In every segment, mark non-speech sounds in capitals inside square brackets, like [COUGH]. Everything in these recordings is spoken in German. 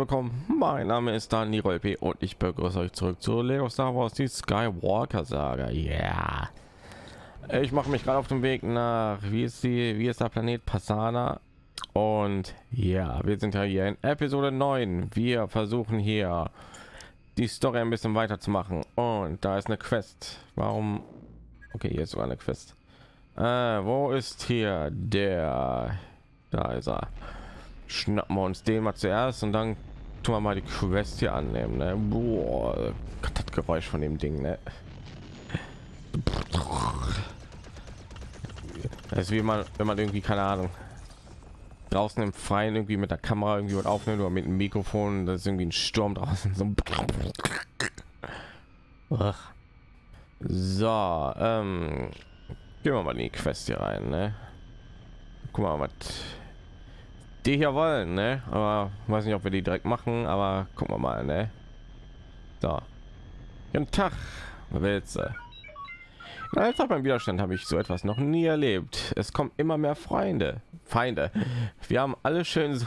willkommen. Mein Name ist Dani Rolpe und ich begrüße euch zurück zu Lego Star Wars die Skywalker Saga. Ja, yeah. ich mache mich gerade auf dem Weg nach wie ist die wie ist der Planet Passana und ja, wir sind ja hier in Episode 9. Wir versuchen hier die Story ein bisschen weiterzumachen und da ist eine Quest. Warum? Okay, hier ist sogar eine Quest. Äh, wo ist hier der da ist er. Schnappen wir uns den mal zuerst und dann tun wir mal die Quest hier annehmen. Ne? Boah, das Geräusch von dem Ding. Ne? Das ist wie man, wenn man irgendwie keine Ahnung draußen im Freien irgendwie mit der Kamera irgendwie was aufnimmt oder mit dem Mikrofon. Das ist irgendwie ein Sturm draußen. So, so ähm, gehen wir mal in die Quest hier rein. Ne? Guck mal, was die hier wollen, ne? Aber weiß nicht, ob wir die direkt machen, aber gucken wir mal, ne? So. Guten Tag, willst du? Als beim Widerstand habe ich so etwas noch nie erlebt. Es kommen immer mehr Freunde, Feinde. Wir haben alle schön so,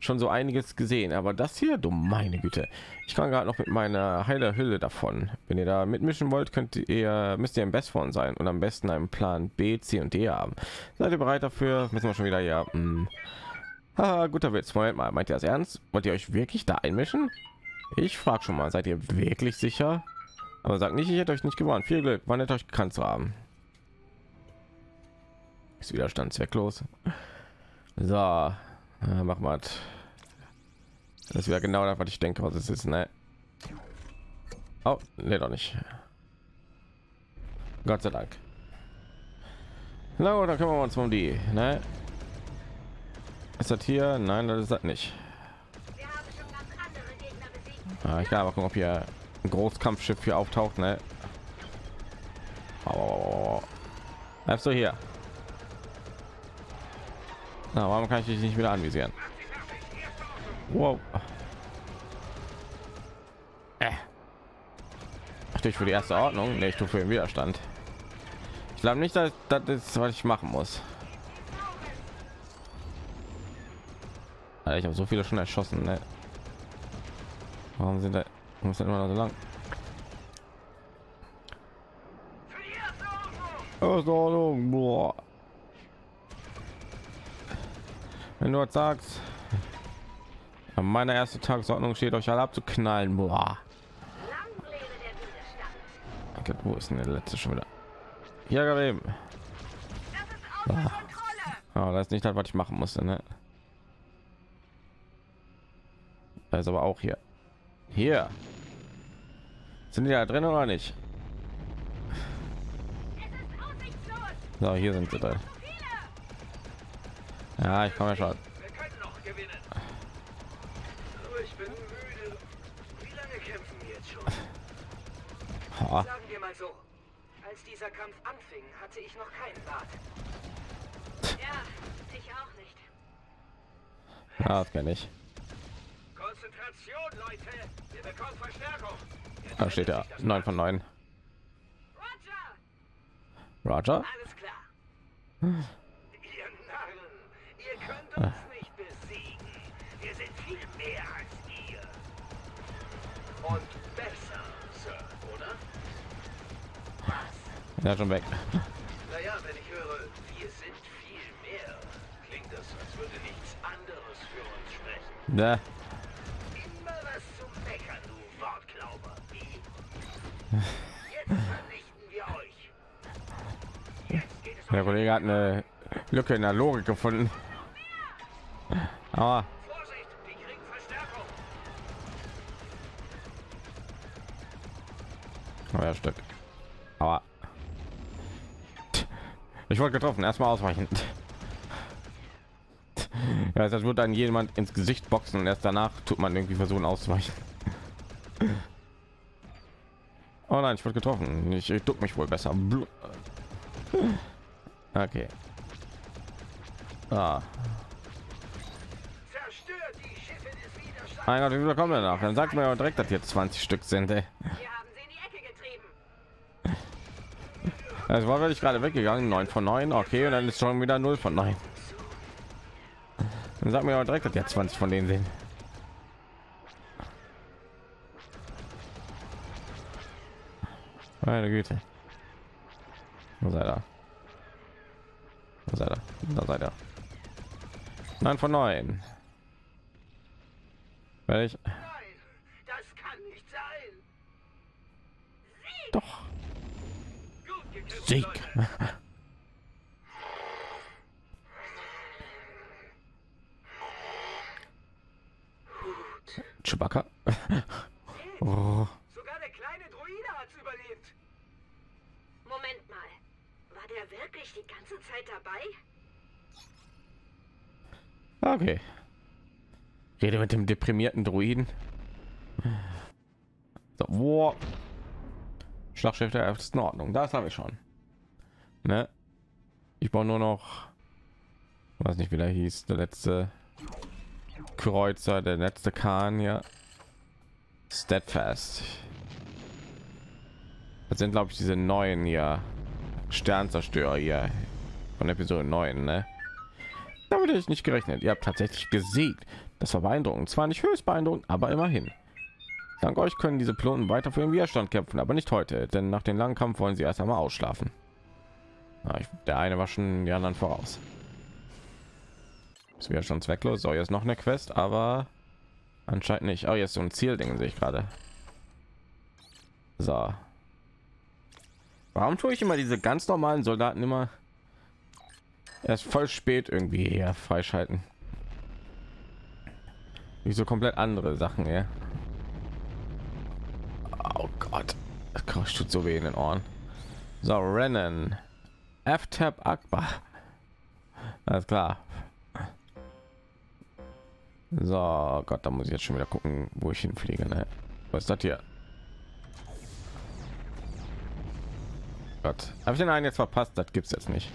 schon so einiges gesehen, aber das hier, du meine Güte. Ich kann gerade noch mit meiner heiler Hülle davon. Wenn ihr da mitmischen wollt, könnt ihr müsst ihr im Bestfon sein und am besten einen Plan B, C und D haben. Seid ihr bereit dafür? Müssen wir schon wieder ja. Hm. Ah, guter Witz. Moment mal, meint ihr das ernst? Wollt ihr euch wirklich da einmischen? Ich frage schon mal, seid ihr wirklich sicher? Aber sagt nicht, ich hätte euch nicht gewarnt. Viel Glück, wann hätte euch gekannt zu haben. Ist Widerstand zwecklos. So, äh, mach mal. Das wäre genau das, was ich denke, was es ist, ne? Oh, ne, doch nicht. Gott sei Dank. Na gut, dann kümmern wir uns um die, ne? Ist das hier? Nein, das ist das nicht. Ah, ich kann aber gucken, ob hier Großkampfschiff hier auftaucht, ne? Bleibst du hier? Na, warum kann ich dich nicht wieder anvisieren? Wow. Äh. Ach, ich für die erste Ordnung? Ne, ich tue für den Widerstand. Ich glaube nicht, dass das ist, was ich machen muss. ich habe so viele schon erschossen. Ne? Warum sind da muss immer noch so lang? Ordnung. Boah. Wenn du sagst, meine erste Tagesordnung steht euch alle abzuknallen. Boah. Okay, wo ist denn der letzte schon wieder? Hier gegeben. Ah. Oh, das ist nicht das, was ich machen musste. Ne? Da ist aber auch hier. Hier. Sind die da drin oder nicht? So, hier sind sie da. Ja, ich komme ja schon. Sagen wir mal so, als dieser Kampf anfing, hatte ich noch keinen Bart. Ja, ich auch nicht. Ja, das kenne ich. Konzentration, Leute. Wir bekommen Verstärkung. Da steht ja 9 von 9. Roger. Roger. Alles klar. Ihr Narren, ihr könnt uns nicht besiegen. Wir sind viel mehr als ihr. Und besser, Sir, oder? Ja, schon weg. Naja, wenn ich höre, wir sind viel mehr, klingt das, als würde nichts anderes für uns sprechen. Ne. Der Kollege hat eine Lücke in der Logik gefunden. Aber kriegen Verstärkung. neuer Stück. Aber ich wurde getroffen. Erstmal ausweichen. Ja, das wird dann jemand ins Gesicht boxen und erst danach tut man irgendwie versuchen auszuweichen. Oh nein, ich wurde getroffen. Ich, ich duck mich wohl besser. Okay. Ah. Mein Gott, wie kommen danach? Dann sagt mir aber direkt, dass jetzt 20 Stück sind. Ey. Wir haben sie in die Ecke getrieben. Es war wirklich gerade weggegangen, 9 von 9, okay, und dann ist schon wieder 0 von 9. Dann sag mir aber direkt, dass jetzt 20 von denen sind. Meine Güte. Wo seid ihr? Da ihr. 9 von 9. Werde ich Nein, das kann nicht sein. doch Gut gekämpft, Sieg. Chewbacca. [LAUGHS] oh. Sogar der kleine Druide hat's überlebt. Moment mal. War wirklich die ganze Zeit dabei? Okay. Rede mit dem deprimierten Druiden. So, wo? Schlachtschiff der ersten Ordnung. Das habe ich schon. Ne? Ich baue nur noch, weiß nicht, wie der hieß, der letzte Kreuzer, der letzte Kahn hier. Steadfast. Das sind, glaube ich, diese neuen hier Sternzerstörer hier von Episode 9, ne? Damit hätte ich nicht gerechnet. Ihr habt tatsächlich gesiegt. Das war beeindruckend. Zwar nicht höchst beeindruckend, aber immerhin. Dank euch können diese Piloten weiter für den Widerstand kämpfen, aber nicht heute, denn nach dem langen Kampf wollen sie erst einmal ausschlafen. Der eine war schon die anderen voraus. Es wäre schon zwecklos. So, jetzt noch eine Quest, aber anscheinend nicht. Oh, jetzt so ein Zielding sehe ich gerade. So. Warum tue ich immer diese ganz normalen Soldaten immer erst voll spät irgendwie hier freischalten? Wie so komplett andere Sachen, ja. Oh Gott, das tut so weh in den Ohren. So, Rennen. F-Tab Akbar. Alles klar. So, Gott, da muss ich jetzt schon wieder gucken, wo ich hinfliege. Ne? Was ist das hier? Gott, habe ich den einen jetzt verpasst? Das gibt's jetzt nicht.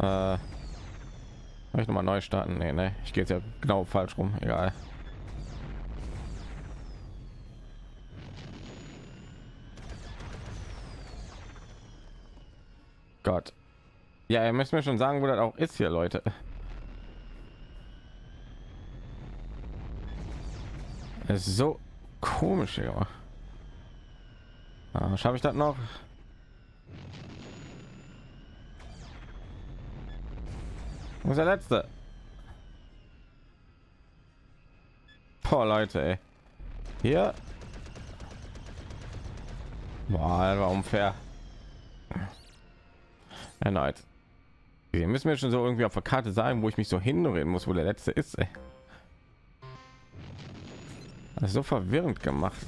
Äh, ich noch mal neu starten? Nee, nee, ich gehe jetzt ja genau falsch rum. Egal. Gott. Ja, ihr müsst mir schon sagen, wo das auch ist hier, Leute. Es ist so komisch hier. Ah, Schaffe ich das noch? Wo der letzte? Boah, Leute, ey. Hier. Boah, war unfair. Erneut. Wir müssen mir schon so irgendwie auf der Karte sagen, wo ich mich so hinreden muss, wo der letzte ist. Ey. Das ist so verwirrend gemacht.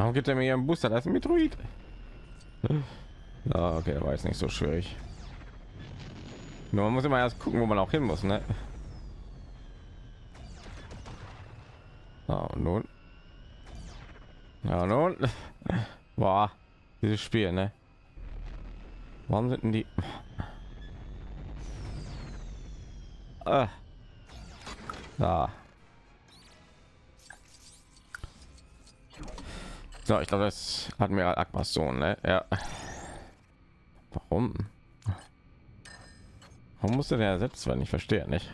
Warum gibt er mir einen Booster? Das ist ein Metroid. Ah, okay, war jetzt nicht so schwierig. Nur man muss immer erst gucken, wo man auch hin muss, ne? Ah, und nun. Ja, nun. Boah, dieses Spiel, ne? Warum sind denn die? Ah. Da. So, ich glaube, das mir Akmas Sohn, ne? Ja. Warum? Warum musste der ersetzt werden? Ich verstehe nicht.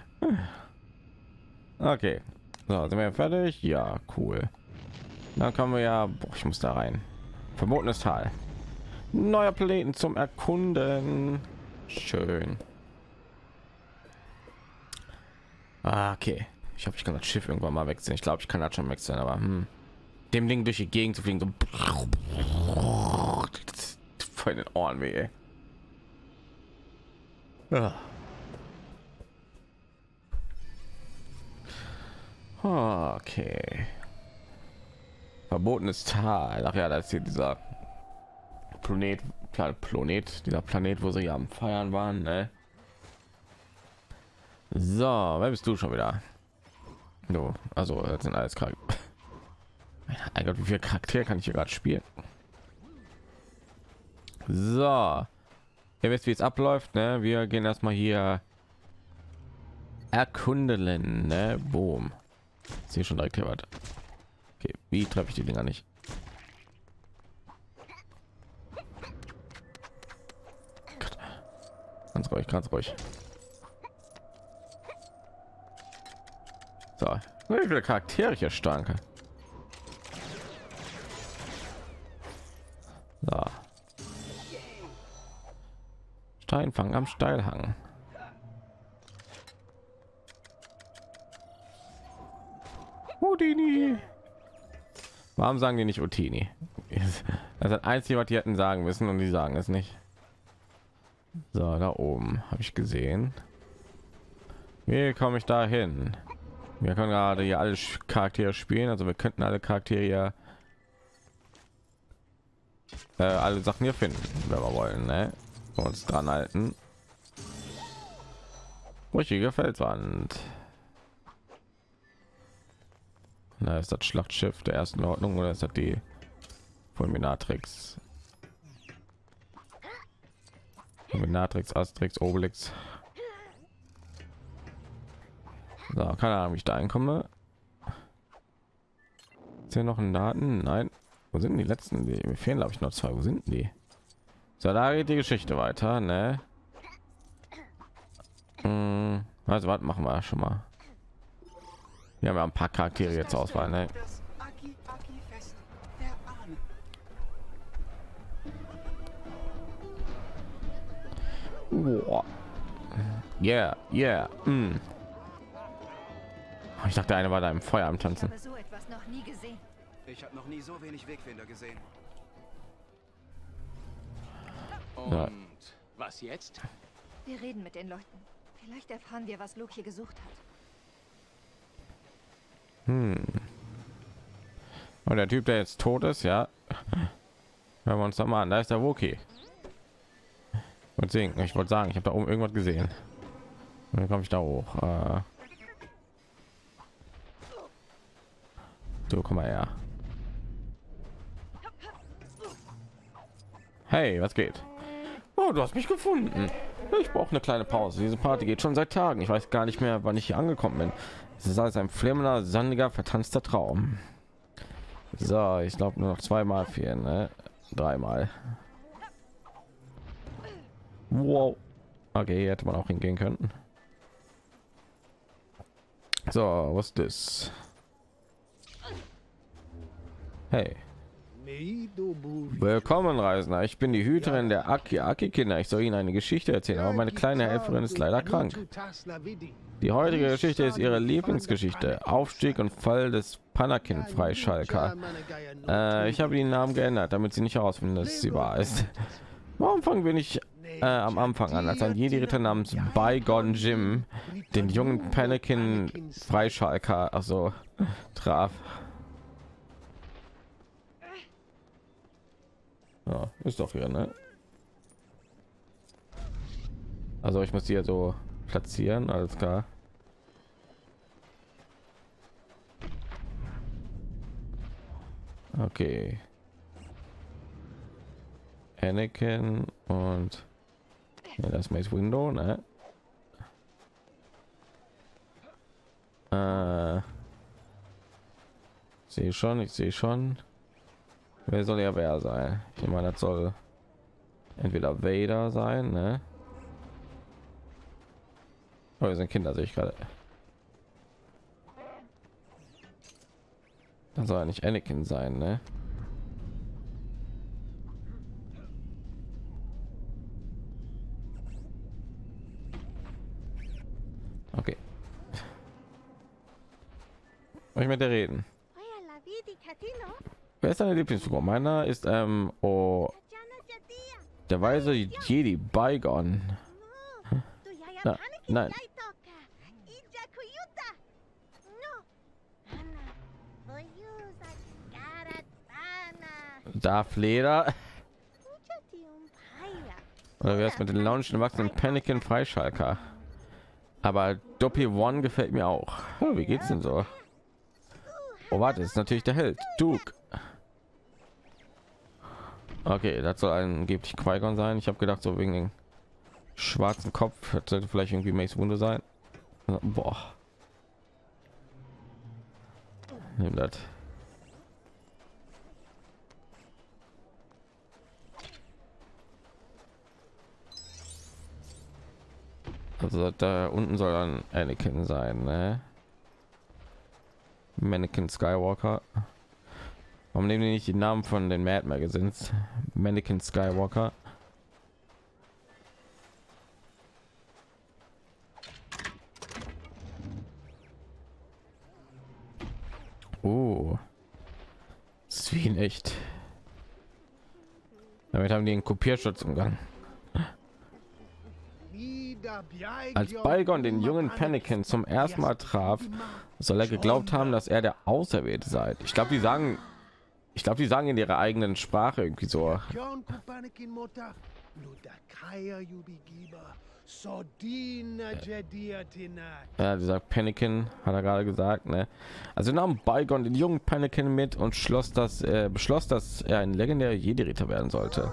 Okay. So, sind wir fertig? Ja, cool. Dann kommen wir ja. Boah, ich muss da rein. Verbotenes Tal. Neuer Planeten zum Erkunden. Schön. Ah, okay. Ich hoffe, ich kann das Schiff irgendwann mal wechseln. Ich glaube, ich kann das schon wechseln, aber hm. Dem Ding durch die Gegend zu fliegen, so [LAUGHS] voll in den Ohren weh. Ah. Okay. Verbotenes Tal. Ach ja, da ist hier dieser Planet, Pla- Planet, dieser Planet, wo sie ja am Feiern waren. Ne? So, wer bist du schon wieder? Du, also das sind alles krank. Mein wie viele Charaktere kann ich hier gerade spielen? So, ihr wisst, wie es abläuft. Ne? Wir gehen erstmal hier erkunden. Ne? Boom. Sehe schon direkt hier weiter. Okay, wie treffe ich die Dinger nicht? Gott. Ganz ruhig, ganz ruhig. So, wie viele Charaktere hier starke. Steinfang am Steilhang. Houdini. Warum sagen die nicht Utini? Das ist das Einzige, was die hätten sagen müssen und die sagen es nicht. So, da oben habe ich gesehen. Wie komme ich da hin? Wir können gerade hier alle Charaktere spielen, also wir könnten alle Charaktere äh, alle Sachen hier finden, wenn wir wollen, ne? Uns dran halten. Brüchige Felswand. Na, ist das Schlachtschiff der ersten Ordnung oder ist das die Fulminatrix? Fulminatrix, Asterix, Obelix. So, keine Ahnung, wie ich da einkomme. Ist hier noch ein Daten? Nein. Wo sind die letzten? Die, mir fehlen, glaube ich, noch zwei. Wo sind die? So, da geht die Geschichte weiter, ne? Hm, also, was machen wir schon mal? Wir haben ja ein paar Charaktere jetzt Auswahl, ne? Yeah, yeah. Mm. Ich dachte, einer war da im Feuer am Ich Tanzen. habe so etwas noch nie gesehen. Ich habe noch nie so wenig Wegfinder gesehen. Und Ja. was jetzt? Wir reden mit den Leuten. Vielleicht erfahren wir, was Luke hier gesucht hat. Und der Typ, der jetzt tot ist, ja. Hören wir uns doch mal an. Da ist der Wookie. Und singen. Ich wollte sagen, ich habe da oben irgendwas gesehen. Und dann komme ich da hoch. Äh so, komm mal her. Hey, was geht? Oh, du hast mich gefunden. Ich brauche eine kleine Pause. Diese Party geht schon seit Tagen. Ich weiß gar nicht mehr, wann ich hier angekommen bin. Es ist alles ein flimmender, sandiger, vertanzter Traum. So, ich glaube nur noch zweimal vier, ne? Dreimal. Wow. Okay, hätte man auch hingehen können. So, was ist das? Hey. Willkommen, Reisender. Ich bin die Hüterin der Aki Aki Kinder. Ich soll Ihnen eine Geschichte erzählen, aber meine kleine Helferin ist leider krank. Die heutige Geschichte ist ihre Lieblingsgeschichte. Aufstieg und Fall des Panakin Freischalker. Äh, ich habe den Namen geändert, damit sie nicht herausfinden, dass sie wahr ist. Warum fangen wir nicht äh, am Anfang an, als ein Jedi-Ritter namens Bygone Jim den jungen Panakin Freischalker also traf? Ja, ist doch hier, ne? Also ich muss die ja so platzieren, alles klar. Okay. Anakin und ja, das Mace Window, ne? Äh, sehe schon, ich sehe schon. Wer soll ja wer sein? Ich meine, das soll entweder Vader sein, ne? Oh, wir sind Kinder, sehe ich gerade. Dann soll er nicht Anakin sein, ne? Okay. Soll ich mit der reden? Wer ist deine Lieblingsfigur? Meiner ist ähm, oh, der weise Jedi Bygone. Na, nein. Darth Leder. [LAUGHS] Oder wer ist mit den launischen wachsenden Panikin Freischalker? Aber Doppy One gefällt mir auch. Oh, wie geht's denn so? Oh, warte, ist natürlich der Held, Duke. Okay, das soll angeblich qui sein. Ich habe gedacht, so wegen den schwarzen Kopf hätte vielleicht irgendwie Mace Wunde sein. Boah. Nimm das. Also da unten soll dann Anakin sein, ne? Mannequin Skywalker. Warum nehmen die nicht die Namen von den Mad Magazines? Mannequin Skywalker. Oh. Das ist wie in echt. Damit haben die einen Kopierschutz umgangen. Als Balgon den jungen Panikin zum ersten Mal traf, soll er geglaubt haben, dass er der Auserwählte sei. Ich glaube, die sagen, ich glaube, die sagen in ihrer eigenen Sprache irgendwie so. Ja, dieser Panikin hat er gerade gesagt, ne? Also nahm Balgon den jungen Panikin mit und schloss das, äh, beschloss, dass er ein legendärer Jedi-Ritter werden sollte.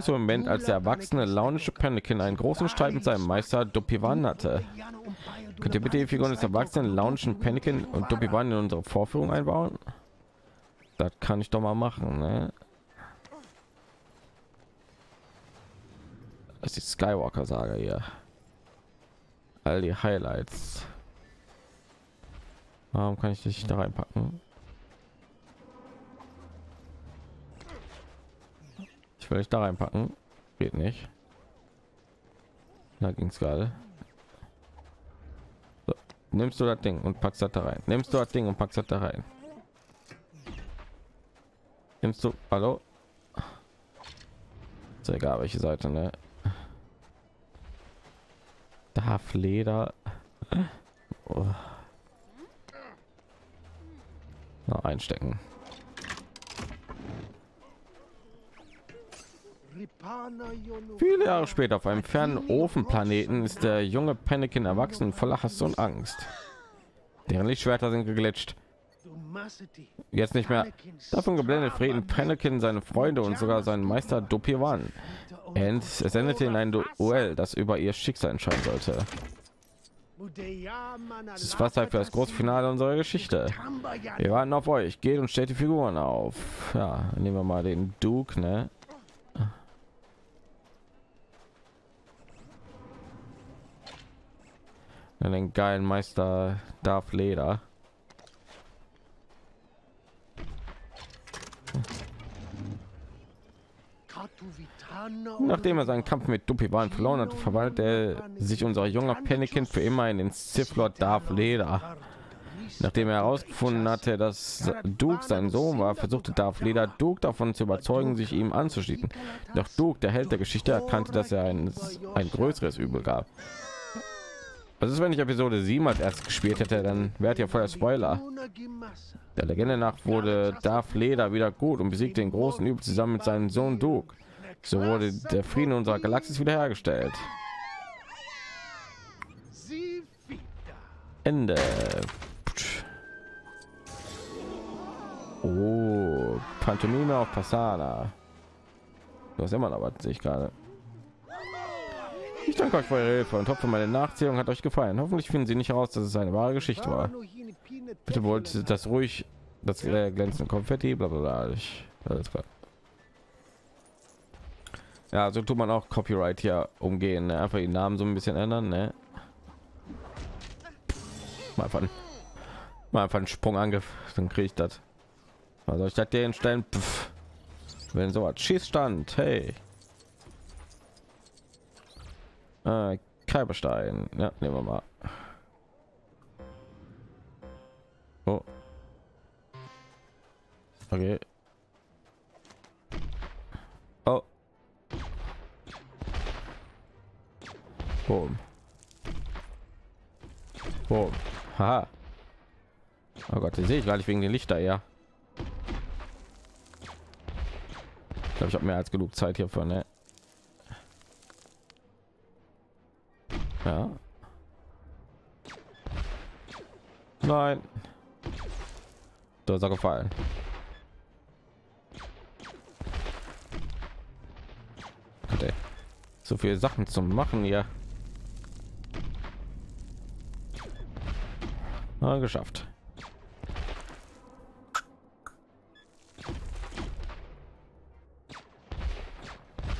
Zum Moment, als der erwachsene launische Panikin einen großen Streit mit seinem Meister Dopivan hatte. Könnt ihr bitte die Figuren des erwachsenen launischen Panikin und Dopivan in unsere Vorführung einbauen? Das kann ich doch mal machen, ne? Das ist die Skywalker-Saga hier. All die Highlights. Warum kann ich dich da reinpacken? Ich will ich da reinpacken. Geht nicht. Da ging es gerade. So, nimmst du das Ding und packst das da rein. Nimmst du das Ding und packst das da rein. Nimmst du, hallo? Ist egal, welche Seite, ne? Darf Leder. Oh. Einstecken. Viele Jahre später auf einem fernen Ofenplaneten ist der junge Panikin erwachsen voller Hass und Angst. Deren Lichtschwerter sind geglitscht. Jetzt nicht mehr. Davon geblendet Frieden Panikin seine Freunde und sogar seinen Meister Dopiwan. Es endete in ein Duell, das über ihr Schicksal entscheiden sollte. Es ist fast Zeit für das große Finale unserer Geschichte. Wir warten auf euch. Geht und stellt die Figuren auf. Ja, nehmen wir mal den Duke, ne? Den geilen Meister darf Leder. Nachdem er seinen Kampf mit Dupivan verloren hat, verwandelt er sich unser junger Panikin für immer in den Sith Darth Leder. Nachdem er herausgefunden hatte, dass Duke sein Sohn war, versuchte Darth Leder Duke davon zu überzeugen, sich ihm anzuschließen. Doch Duke, der Held der Geschichte, erkannte, dass er ein, ein größeres Übel gab. Was ist, wenn ich Episode 7 als erst gespielt hätte, dann wäre ja voller Spoiler. Der Legende nach wurde Darth Leder wieder gut und besiegte den großen Übel zusammen mit seinem Sohn Duke. So wurde der Frieden unserer Galaxis wiederhergestellt. Ende. Oh, Pantomime auf Passana. Du hast immer noch was, sehe ich gerade. Ich danke euch für eure Hilfe und hoffe, meine Nachzählung hat euch gefallen. Hoffentlich finden Sie nicht heraus, dass es eine wahre Geschichte war. Bitte wollt das ruhig, das äh, glänzende Konfetti, bla bla bla. Ich, alles klar. Ja, so tut man auch Copyright hier umgehen. Ne? Einfach den Namen so ein bisschen ändern. Ne? Mal von mal einfach einen Sprung angriff, dann kriege ich das. Also ich dachte den stellen, Pff. wenn so was Schießstand, hey. Äh, Kalberstein, ja, nehmen wir mal. Oh. Okay. Oh. Boom. Boom. Haha. Oh Gott, den sehe ich gar nicht wegen den Lichter, ja. Ich glaube, ich habe mehr als genug Zeit hierfür, ne? Ja. Nein. Da ist er gefallen. Okay. So viele Sachen zum Machen hier. Na, geschafft.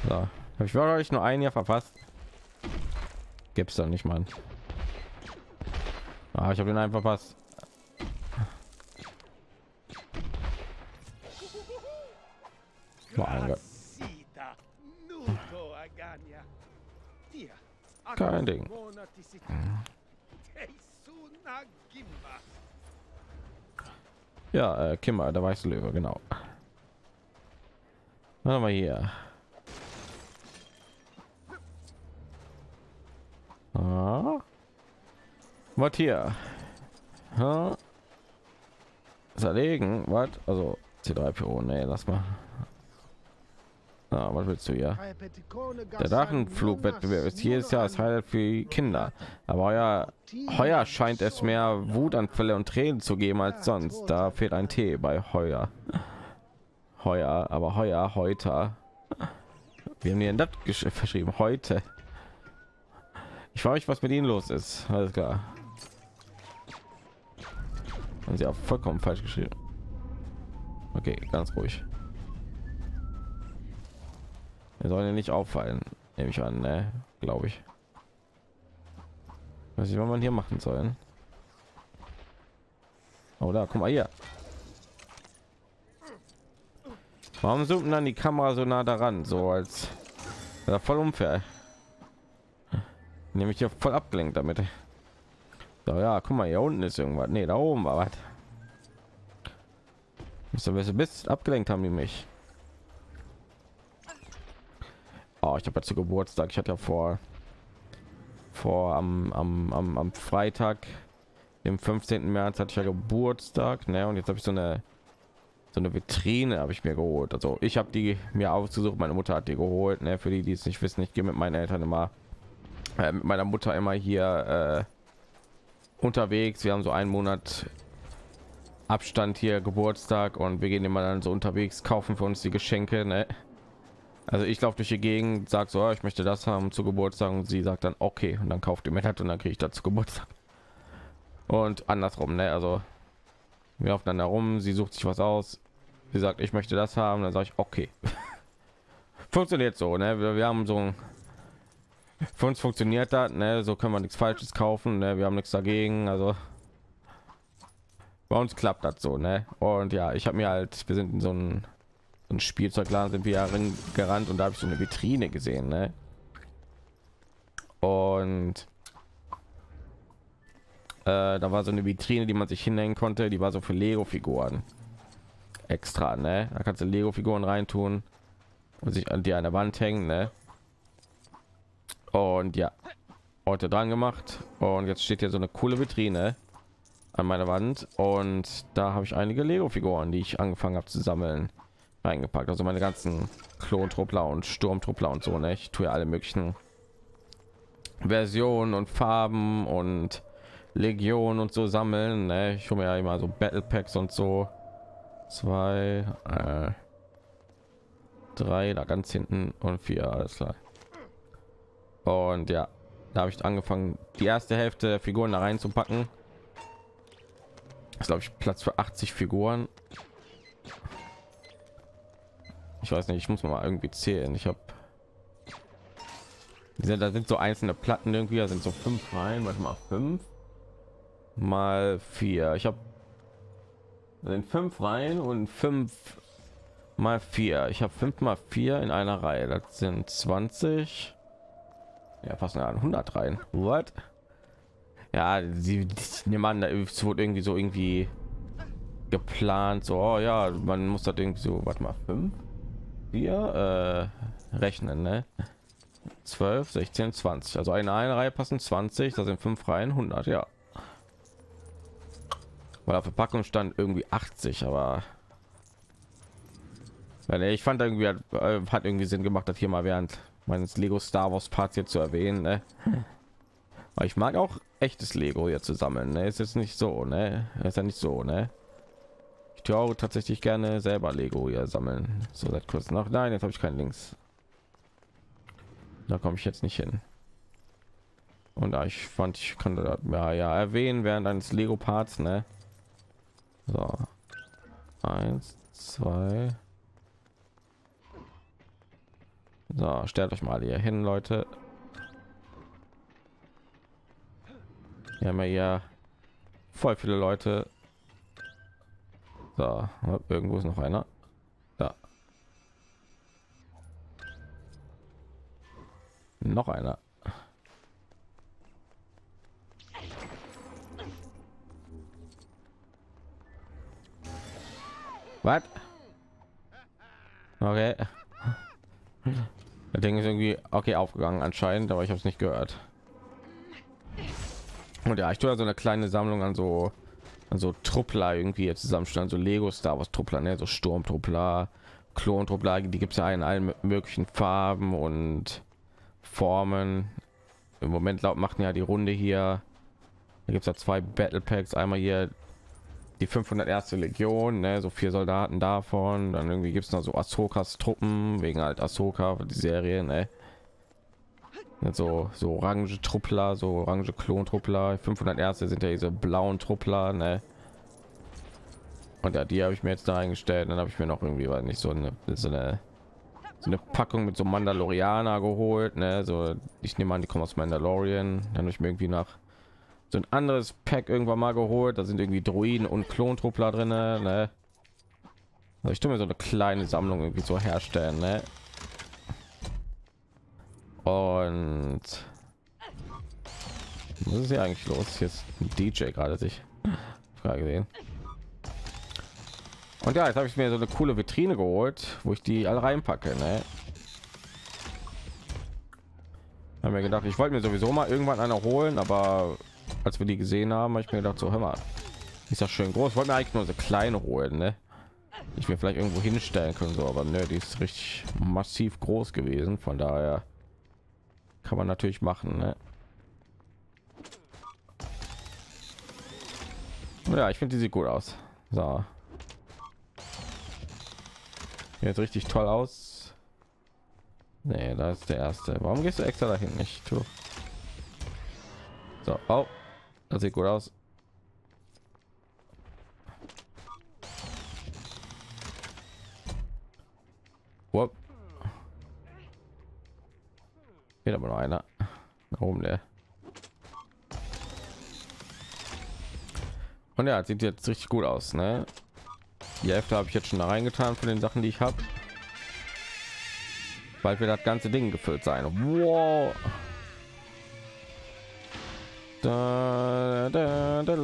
So, habe ich wirklich nur ein Jahr verpasst. Gibt's doch nicht, Mann. Ah, ich habe den einfach. Tia, Kein Ding. Gimba. Ja, äh, Kimmer, der weiße Löwe, genau. Warte mal hier. Ah. Was hier? Ha? Zerlegen? Was? Also C3PO, nee, lass mal. Ah, was willst du hier? Der Drachenflugwettbewerb ist jedes Jahr das Highlight für Kinder. Aber heuer, heuer scheint es mehr Wutanfälle und Tränen zu geben als sonst. Da fehlt ein T bei heuer. Heuer, aber heuer, heute. Wir haben hier das gesch- verschrieben. Heute. Ich frage mich, was mit ihnen los ist. Alles klar. Haben sie auch vollkommen falsch geschrieben. Okay, ganz ruhig. Wir sollen ja nicht auffallen, nehme ich an, ne? Glaube ich. Weiß ich, was man hier machen soll. Oh, da, guck mal hier. Warum zoomt dann die Kamera so nah daran, so als ja, voll unfair. Nämlich hier voll abgelenkt damit. So, ja, guck mal, hier unten ist irgendwas. Nee, da oben war was. Bist du bist, abgelenkt haben die mich. Oh, ich habe zu Geburtstag. Ich hatte ja vor vor am, am, am, am Freitag, dem 15. März hatte ich ja Geburtstag, ne? Und jetzt habe ich so eine so eine Vitrine habe ich mir geholt. Also ich habe die mir ausgesucht, meine Mutter hat die geholt, ne? Für die, die es nicht wissen, ich gehe mit meinen Eltern immer äh, mit meiner Mutter immer hier äh, unterwegs. Wir haben so einen Monat Abstand hier Geburtstag und wir gehen immer dann so unterwegs, kaufen für uns die Geschenke, ne? Also ich laufe durch die Gegend, sag so, oh, ich möchte das haben zu Geburtstag und sie sagt dann okay und dann kauft ihr mir das und dann kriege ich das zu Geburtstag. Und andersrum, ne? Also wir laufen dann herum, sie sucht sich was aus, sie sagt, ich möchte das haben, dann sage ich okay. [LAUGHS] Funktioniert so, ne? Wir, wir haben so ein [LAUGHS] für uns funktioniert das, ne? So können wir nichts Falsches kaufen, ne? Wir haben nichts dagegen, also bei uns klappt das so, ne? Und ja, ich habe mir halt, wir sind in so ein so ein Spielzeugladen sind wir ja gerannt und da habe ich so eine Vitrine gesehen, ne? Und äh, da war so eine Vitrine, die man sich hinhängen konnte, die war so für Lego-Figuren extra, ne? Da kannst du Lego-Figuren reintun und sich an die an der Wand hängen, ne? Und ja, heute dran gemacht und jetzt steht hier so eine coole Vitrine an meiner Wand und da habe ich einige Lego-Figuren, die ich angefangen habe zu sammeln reingepackt. Also meine ganzen Klontruppler und Sturmtruppler und so. Ne? Ich tue ja alle möglichen Versionen und Farben und Legion und so sammeln. Ne? Ich hole mir ja immer so Battle Packs und so. Zwei, äh, drei, da ganz hinten und vier, alles klar. Und ja, da habe ich angefangen, die erste Hälfte der Figuren da reinzupacken. Das glaube ich Platz für 80 Figuren. Ich weiß nicht ich muss mal irgendwie zählen. Ich habe da sind so einzelne platten irgendwie da sind so fünf rein. Warte mal fünf mal vier. Ich habe sind fünf rein und fünf mal vier. Ich habe fünf mal vier in einer reihe. Das sind 20 ja passen an 100 rein. What? Ja sie nehmen da wurde irgendwie so irgendwie geplant so oh, ja man muss das irgendwie so was mal fünf wir äh, rechnen ne? 12 16 20 also eine eine reihe passen 20 da sind fünf reihen 100 ja. Weil auf verpackung stand irgendwie 80 aber weil ich fand irgendwie hat, äh, hat irgendwie sinn gemacht das hier mal während meines lego star wars parts hier zu erwähnen ne? aber ich mag auch echtes Lego hier zu sammeln. Ne? Ist jetzt nicht so, ne? Ist ja nicht so, ne? Ich tue auch tatsächlich gerne selber Lego hier sammeln. So seit kurz noch. Nein, jetzt habe ich keinen Links. Da komme ich jetzt nicht hin. Und da ich fand, ich konnte das ja, ja erwähnen während eines Lego Parts, ne? So. Eins, zwei. So, stellt euch mal hier hin, Leute. Wir haben ja hier voll viele Leute. So, irgendwo ist noch einer. Da. Noch einer. Was? Okay. Das Ding ist irgendwie okay aufgegangen anscheinend, aber ich habe es nicht gehört. Und ja, ich tue so eine kleine Sammlung an so an so Truppler irgendwie zusammenstellen, so Lego Star Wars Truppler, ne? so Sturmtruppler, Klontruppler, die gibt es ja in allen möglichen Farben und Formen. Im Moment laut machen ja die Runde hier. Da gibt es ja zwei Battle Packs, einmal hier die 500 erste Legion, ne? so vier Soldaten davon. Dann irgendwie gibt es noch so Ahsokas Truppen wegen halt Ahsoka die Serie, ne? so so orange Truppler, so orange Klontruppler. 500 erste sind ja diese blauen Truppler, ne? Und ja, die habe ich mir jetzt da eingestellt. Dann habe ich mir noch irgendwie, weil nicht so eine so eine so eine Packung mit so Mandalorianer geholt, ne? So ich nehme an, die kommen aus Mandalorian. Dann habe ich mir irgendwie nach so ein anderes Pack irgendwann mal geholt. Da sind irgendwie Druiden und Klontruppler drin. Ne? Also ich tue mir so eine kleine Sammlung irgendwie so herstellen. Ne? Und was ist hier eigentlich los? Jetzt DJ gerade sich Frage gesehen. Und ja, jetzt habe ich mir so eine coole Vitrine geholt, wo ich die alle reinpacke. Ne? Haben mir gedacht, ich wollte mir sowieso mal irgendwann einer holen, aber als wir die gesehen haben, habe ich mir gedacht, so hör mal, ist das schön groß. Wollte mir eigentlich nur so kleine holen, ne? Ich mir vielleicht irgendwo hinstellen können, so, aber ne, die ist richtig massiv groß gewesen. Von daher kann man natürlich machen, ne? Ja, ich finde die sieht gut aus. So. Jetzt richtig toll aus. Nee, da ist der erste. Warum gehst du extra dahin nicht? Tu. So, oh. Das sieht gut aus. Whoop. Hier aber noch einer. Da oben der. Und ja, sieht jetzt richtig gut aus, ne? Die Hälfte habe ich jetzt schon da reingetan von den Sachen, die ich habe. Bald wird das ganze Ding gefüllt sein. Wow. Da, da, da,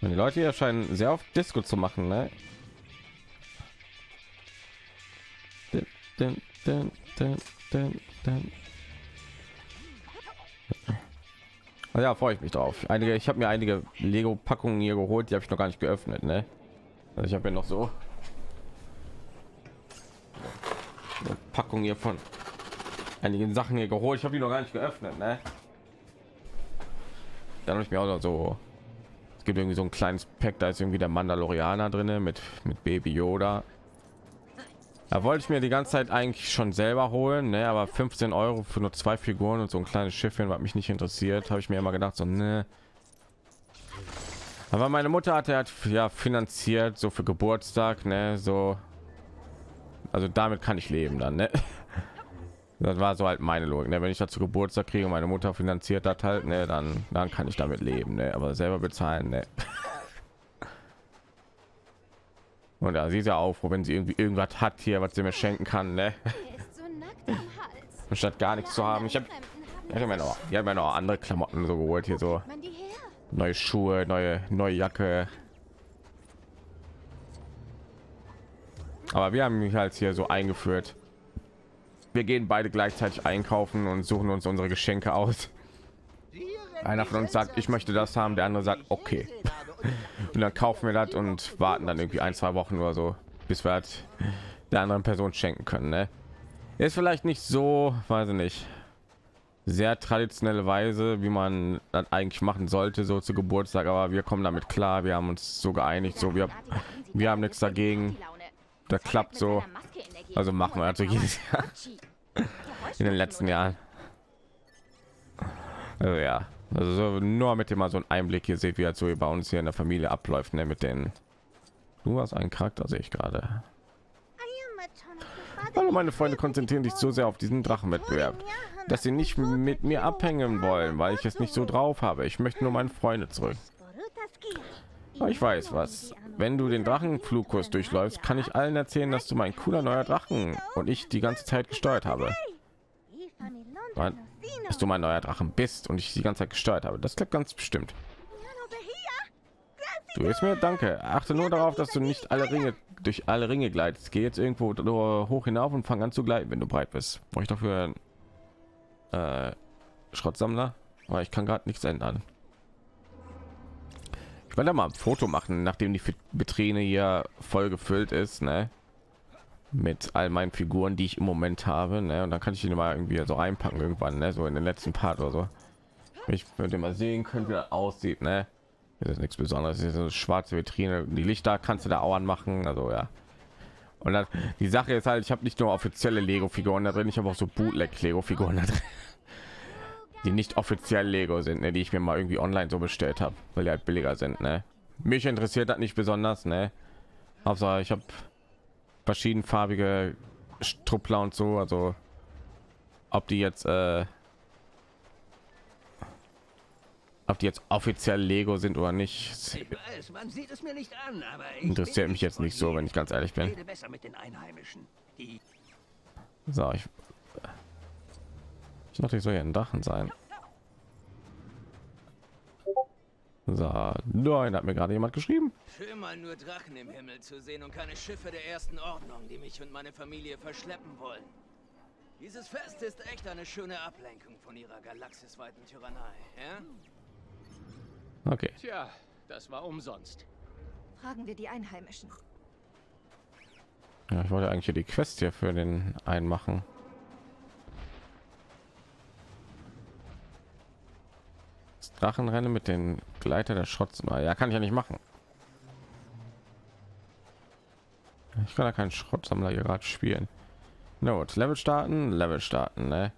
die Leute hier scheinen sehr oft Disco zu machen, ne? Ja, freue ich mich drauf. Einige, ich habe mir einige Lego-Packungen hier geholt, die habe ich noch gar nicht geöffnet, ne? Also ich habe ja noch so Packung hier von einigen Sachen hier geholt. Ich habe die noch gar nicht geöffnet, ne? Dann habe ich mir auch noch so es gibt irgendwie so ein kleines Pack, da ist irgendwie der Mandalorianer drin mit mit Baby Yoda. Da wollte ich mir die ganze Zeit eigentlich schon selber holen, ne? aber 15 Euro für nur zwei Figuren und so ein kleines Schiffchen, was mich nicht interessiert, habe ich mir immer gedacht, so ne. Aber meine Mutter hatte hat ja finanziert so für Geburtstag, ne? So, also damit kann ich leben dann, ne? Das war so halt meine Logik. Ne? Wenn ich dazu Geburtstag kriege, meine Mutter finanziert das halt, ne? dann, dann kann ich damit leben. Ne? Aber selber bezahlen, ne? [LAUGHS] Und da sie ist ja auch froh, wenn sie irgendwie irgendwas hat hier, was sie mir schenken kann, ne? [LAUGHS] Statt gar nichts zu haben. Ich habe ich habe mir noch, ich habe mir noch andere Klamotten so geholt hier so neue Schuhe, neue neue Jacke. Aber wir haben mich halt hier so eingeführt wir gehen beide gleichzeitig einkaufen und suchen uns unsere Geschenke aus. Einer von uns sagt, ich möchte das haben, der andere sagt, okay. [LAUGHS] Und dann kaufen wir das und warten dann irgendwie ein, zwei Wochen oder so, bis wir halt der anderen Person schenken können. Ne? Ist vielleicht nicht so, weiß ich nicht, sehr traditionelle Weise, wie man das eigentlich machen sollte, so zu Geburtstag. Aber wir kommen damit klar. Wir haben uns so geeinigt, so wir, wir haben nichts dagegen. Das klappt so. Also machen wir also jedes Jahr in den letzten Jahren. Also ja, also so, nur mit dem mal so einen Einblick hier seht, wie halt so bei uns hier in der Familie abläuft, ne, mit den. Du hast einen Charakter, sehe ich gerade. Alle meine Freunde konzentrieren sich so sehr auf diesen Drachenwettbewerb, dass sie nicht mit mir abhängen wollen, weil ich es nicht so drauf habe. Ich möchte nur meine Freunde zurück. Ich weiß was. Wenn du den Drachenflugkurs durchläufst, kann ich allen erzählen, dass du mein cooler neuer Drachen und ich die ganze Zeit gesteuert habe. Mann, dass du mein neuer Drachen bist und ich die ganze Zeit gesteuert habe. Das klappt ganz bestimmt. Du bist mir danke. Achte nur darauf, dass du nicht alle Ringe durch alle Ringe gleitest. Geh jetzt irgendwo hoch hinauf und fang an zu gleiten, wenn du breit bist. Brauche ich dafür äh, Schrottsammler? Aber ich kann gerade nichts ändern. Ich werde mal ein Foto machen, nachdem die Vitrine hier voll gefüllt ist, ne? Mit all meinen Figuren, die ich im Moment habe, ne? Und dann kann ich ihn mal irgendwie so einpacken irgendwann, ne? So in den letzten Part oder so. Ich würde mal sehen können, wie das aussieht, ne? Das ist nichts Besonderes. Das ist eine schwarze Vitrine. Die Lichter kannst du da auch anmachen. Also ja. Und dann, die Sache ist halt, ich habe nicht nur offizielle Lego-Figuren da drin, ich habe auch so Bootleg-Lego-Figuren da drin, die nicht offiziell Lego sind, ne, die ich mir mal irgendwie online so bestellt habe, weil die halt billiger sind. Ne. Mich interessiert das nicht besonders. Ne. Hauptsache, ich habe verschiedenfarbige Struppler und so. Also ob die jetzt äh, ob die jetzt offiziell Lego sind oder nicht, Ich weiß, man sieht es mir nicht an, interessiert mich jetzt nicht so, wenn ich ganz ehrlich bin. rede besser mit den Einheimischen. Die So, ich, ich dachte, ich soll ja ein Drachen sein. So, nein, hat mir gerade jemand geschrieben. Schön mal nur Drachen im Himmel zu sehen und keine Schiffe der ersten Ordnung, die mich und meine Familie verschleppen wollen. Dieses Fest ist echt eine schöne Ablenkung von ihrer galaxisweiten Tyrannei, ja? Okay, Tja, das war umsonst. Fragen wir die Einheimischen. ja, ich wollte eigentlich hier die Quest hier für den einen machen. Das Drachenrennen mit den Gleiter der Schrotz. Ja, kann ich ja nicht machen. Ich kann ja keinen Schrottsammler hier gerade spielen. Not, Level starten, Level starten, ne?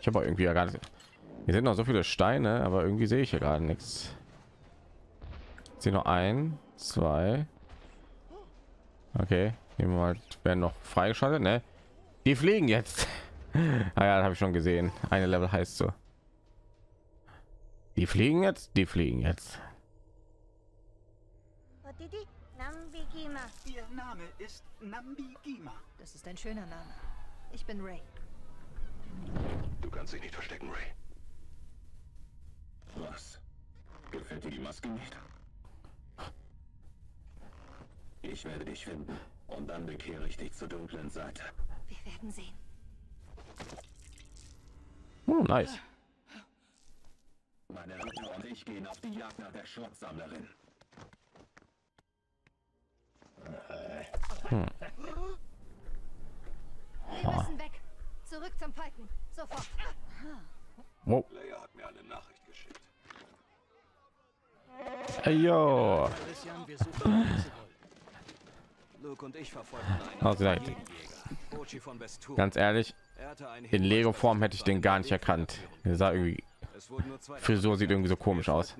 Ich habe irgendwie ja gar nicht. Hier sind noch so viele Steine, aber irgendwie sehe ich hier gerade nichts. Sie noch ein, zwei. Okay, nehmen wir mal, werden noch freigeschaltet, ne? Die fliegen jetzt. [LAUGHS] ah ja, habe ich schon gesehen. Eine Level heißt so. Die fliegen jetzt, die fliegen jetzt. Ihr Name ist Nambi Gima. Das ist ein schöner Name. Ich bin Ray. Du kannst dich nicht verstecken, Ray. Was? Gefällt dir die Maske nicht? Ich werde dich finden und dann bekehre ich dich zur dunklen Seite. Wir werden sehen. Oh, nice. Meine Ritter und ich gehen auf die Jagd nach der Schrottsammlerin. Wir müssen weg. Zurück zum Piken. Sofort. Wow. Leia hat mir eine Nachricht geschickt. Ey, yo. Christian, wir suchen diese Luke und ich verfolgen einen Also. Ganz ehrlich, Er in Lego Form hätte ich den gar nicht erkannt. Er sah irgendwie Frisur sieht irgendwie so komisch aus.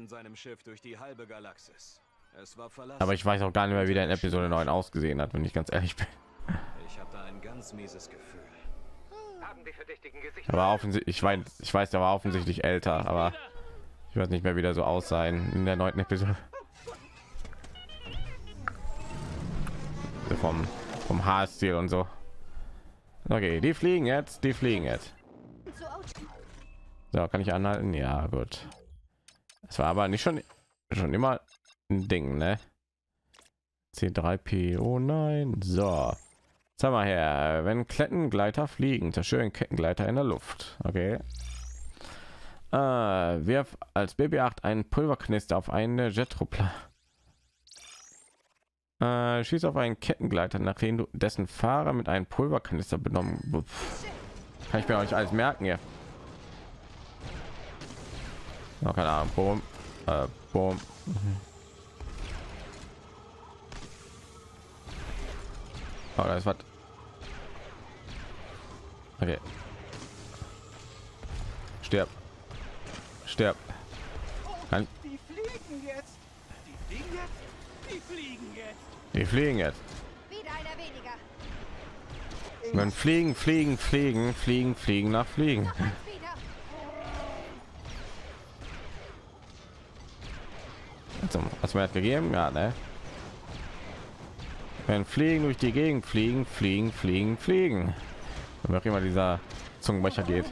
Aber ich weiß auch gar nicht mehr, wie der in Episode 9 ausgesehen hat, wenn ich ganz ehrlich bin. ich habe da ein ganz mieses Gefühl. haben die verdächtigen Gesichter. Aber offensichtlich, ich weiß, ich weiß, der war offensichtlich älter, aber ich weiß nicht mehr, wie der so aussehen in der neunten Episode. So vom vom Haarstil und so. Okay, die fliegen jetzt, die fliegen jetzt. So, kann ich anhalten? Ja, gut. Es war aber nicht schon schon immer ein Ding, ne? C3P. Oh nein. So. Sag mal her, wenn Klettengleiter fliegen, zerstören Kettengleiter in der Luft. Okay. Äh, wirf als BB8 einen Pulverknister auf eine Jetropla. Äh, schieß auf einen Kettengleiter, nachdem du dessen Fahrer mit einem Pulverkanister benommen. Kann ich mir auch nicht alles merken hier. Noch keine Ahnung. Boom. Äh, boom. Oh, da ist was. Okay. Stirb. Stirb. Kann Die fliegen jetzt. Die fliegen jetzt. Die fliegen jetzt. die fliegen jetzt. Wieder einer weniger. Wenn fliegen, fliegen, fliegen, fliegen, fliegen nach fliegen. Noch eins wieder. Also, hast du mir das gegeben? Ja, ne? Wenn Fliegen durch die Gegend fliegen, fliegen, fliegen, fliegen. Wie auch immer dieser Zungenbrecher geht.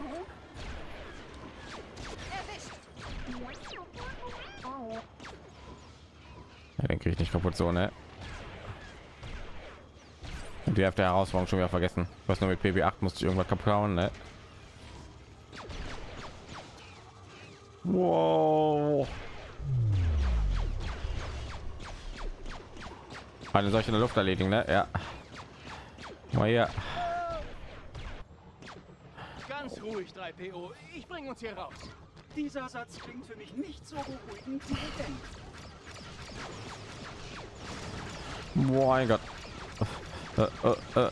Ja, den kriege ich nicht kaputt so, ne? Und die Hälfte der Herausforderung schon wieder vergessen. Was nur mit PB8 musste ich irgendwas kaputt hauen, ne? Wow. Eine solche in der Luft erledigen, ne? Ja. Mal hier. Ganz ruhig, 3PO. Ich bringe uns hier raus. Dieser Satz klingt für mich nicht so beruhigend, wie ihr denkt. Boah, mein Gott. Äh, äh, äh.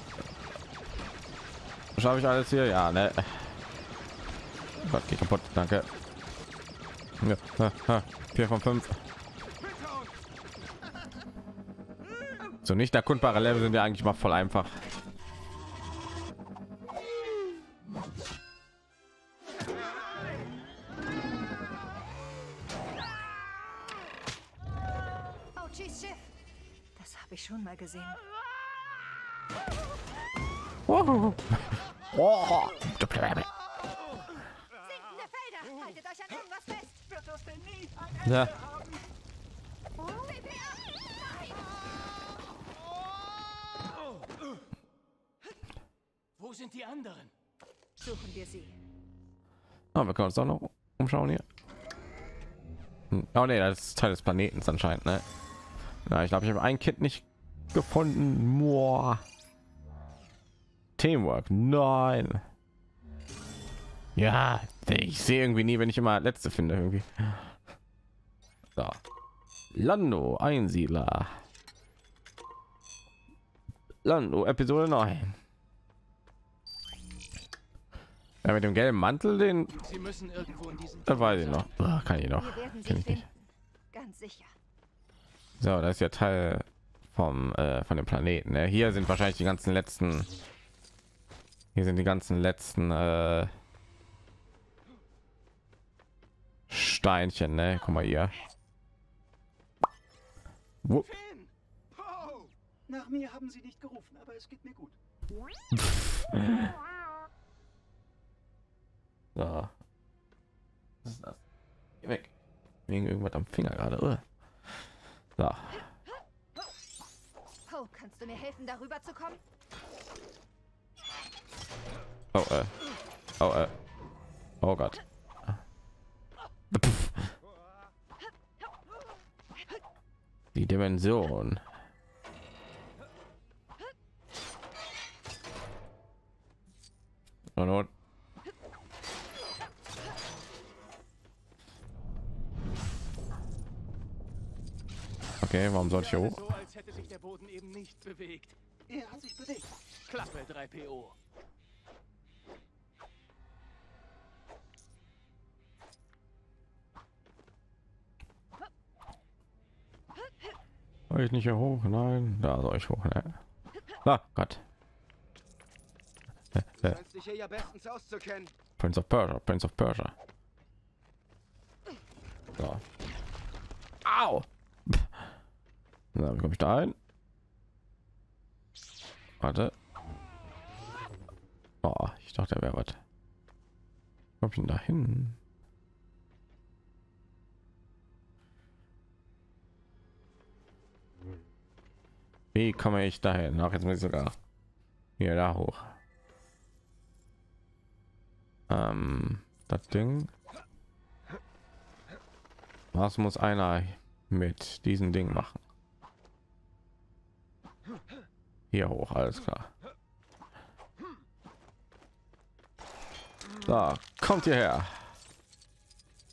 Schaffe ich alles hier? Ja, ne? Gott, geht kaputt. Danke. Ja, äh, äh, vier von fünf. So nicht erkundbare Level sind ja eigentlich mal voll einfach. Noch umschauen hier. Hm. Oh nee, das ist Teil des Planeten anscheinend, ne? Na, ich glaube, ich habe ein Kind nicht gefunden. Boah. Teamwork. Nein. Ja, ich sehe irgendwie nie, wenn ich immer letzte finde irgendwie. So. Lando, Einsiedler. Lando, Episode 9. Ja, mit dem gelben Mantel, den Sie müssen irgendwo in diesem da weiß ich noch. Ah, Kann ich noch. Wir werden sie Kenn ich nicht. finden. Ganz sicher. So, das ist ja Teil vom äh, von dem Planeten. Ne? Hier sind wahrscheinlich die ganzen letzten. Hier sind die ganzen letzten äh, Steinchen. Ne? Guck mal hier. Wo-! Nach mir haben sie nicht gerufen, aber es geht mir gut. [LAUGHS] [LAUGHS] So. Was ist das? Geh weg. Wegen irgendwas am Finger gerade. So. Poe, kannst du mir helfen, darüber zu kommen? Oh, äh. Oh, äh. Oh Gott. Die Dimension. Und, und. Okay, warum soll ich hier hoch? So, als hätte sich der Boden eben nicht bewegt. Er hat sich bewegt. Klappe, 3PO. Soll ich nicht hier hoch? Nein, da soll ich hoch. Ne? Ah, Gott. Scheinst dich hier ja bestens auszukennen. Prince of Persia, Prince of Persia. So. Au! Na, wie komme ich da ein? Warte. Oh, ich dachte, er wäre was. Komm ich denn da hin? Wie komme ich dahin? Ach, jetzt muss ich sogar hier da hoch. Ähm, das Ding. Was muss einer mit diesem Ding machen? Hier hoch, alles klar. So, kommt hierher.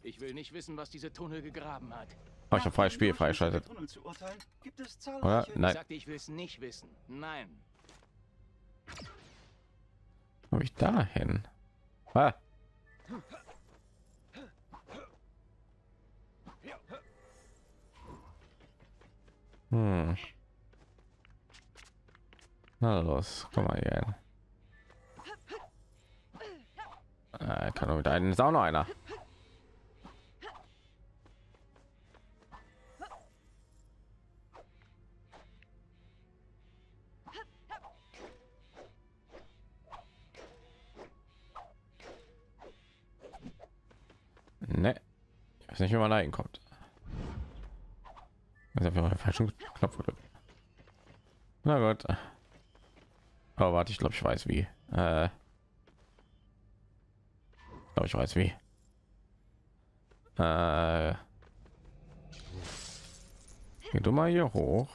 Ich Ich will nicht wissen, was diese Tunnel gegraben hat. Oh, ich habe freies Spiel freischaltet. Tunnel zu urteilen, gibt es Oder? Nein. sagte, ich will es nicht wissen. Nein. Habe ich da hin? Ah. Hm. Na los, komm mal hier. Äh, kann nur mit einem ist auch noch einer. Ne. Ich weiß nicht, wie man da hinkommt. Habe den falschen Knopf gedrückt. Na gut. Aber warte, ich glaube, ich weiß wie. Äh, ich glaube, ich weiß wie. Äh, geh du mal hier hoch.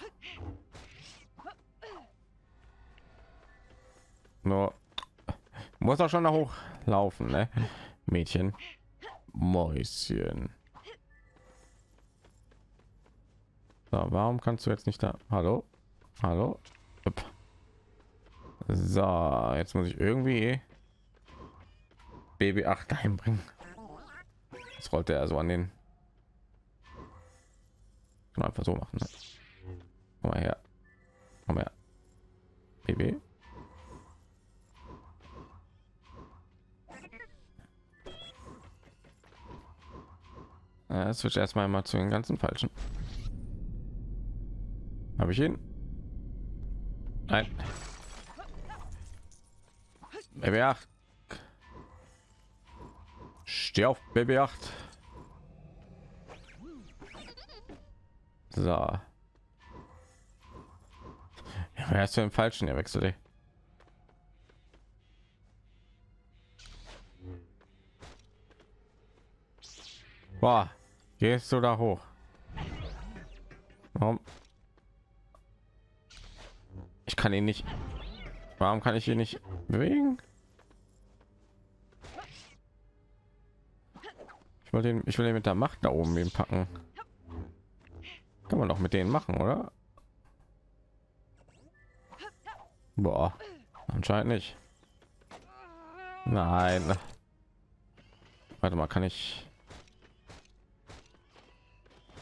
Nur muss auch schon da hoch laufen, ne? Mädchen. Mäuschen. So, warum kannst du jetzt nicht da? Hallo? Hallo? Upp. So, jetzt muss ich irgendwie Baby 8 einbringen. Das rollte er so an den. Kann einfach so machen. Ne? Komm mal her. Komm her. Äh, Es wird erstmal mal zu den ganzen falschen. Habe ich ihn? Nein. Baby 8. Steh auf, Baby 8. So. Ja, hast du den falschen? Er wechselt. Boah, gehst du da hoch? Warum? Ich kann ihn nicht. Warum kann ich ihn nicht bewegen? Ich wollte ihn, ich will ihn mit der Macht da oben eben packen. Kann man doch mit denen machen, oder? Boah, anscheinend nicht. Nein. Warte mal, kann ich?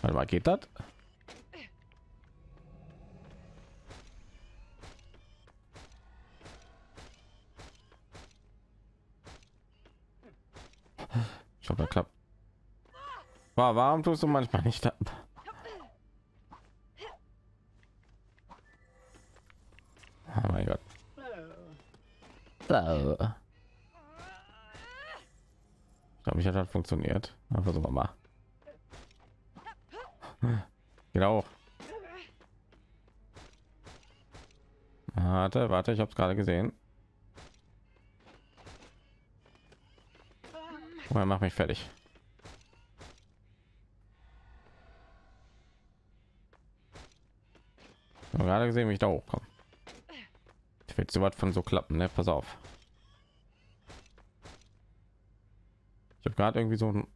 Warte mal, geht das? Ich hoffe, das klappt. Boah, warum tust du manchmal nicht ab? Oh mein Gott. Ich glaube, ich hat das funktioniert. Versuchen wir mal. Genau. Warte, warte, ich habe es gerade gesehen. Oh, er macht mich fertig. Gerade gesehen, wie ich da hochkomme. Ich will so was von so klappen, ne? Pass auf. Ich habe gerade irgendwie so ein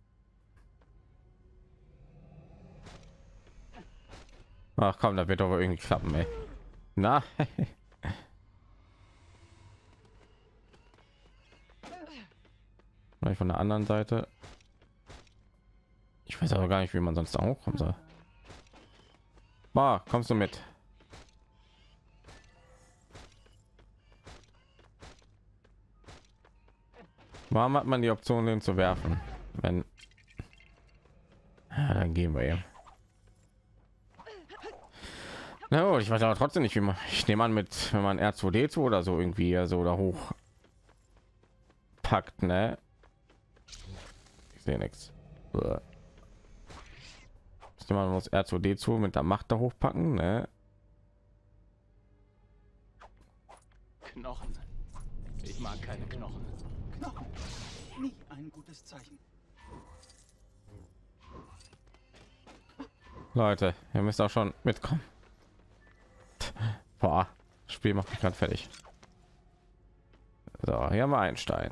Ach komm, da wird doch irgendwie klappen, ey. Na. [LAUGHS] Vielleicht von der anderen Seite. Ich weiß aber gar nicht, wie man sonst da hochkommen soll. Boah, kommst du mit? Warum hat man die Option, den zu werfen? Wenn ja, dann gehen wir eben. Na gut, ich weiß aber trotzdem nicht, wie man. Ich nehme an, mit wenn man R2D2 oder so irgendwie so da hoch packt, ne? Sehe nichts. Man muss R2D2 mit der Macht da hochpacken, ne? Knochen. Ich mag keine Knochen. Knochen. Nie ein gutes Zeichen. Leute, ihr müsst auch schon mitkommen. Boah, das Spiel macht mich gerade fertig. So, hier haben wir einen Stein.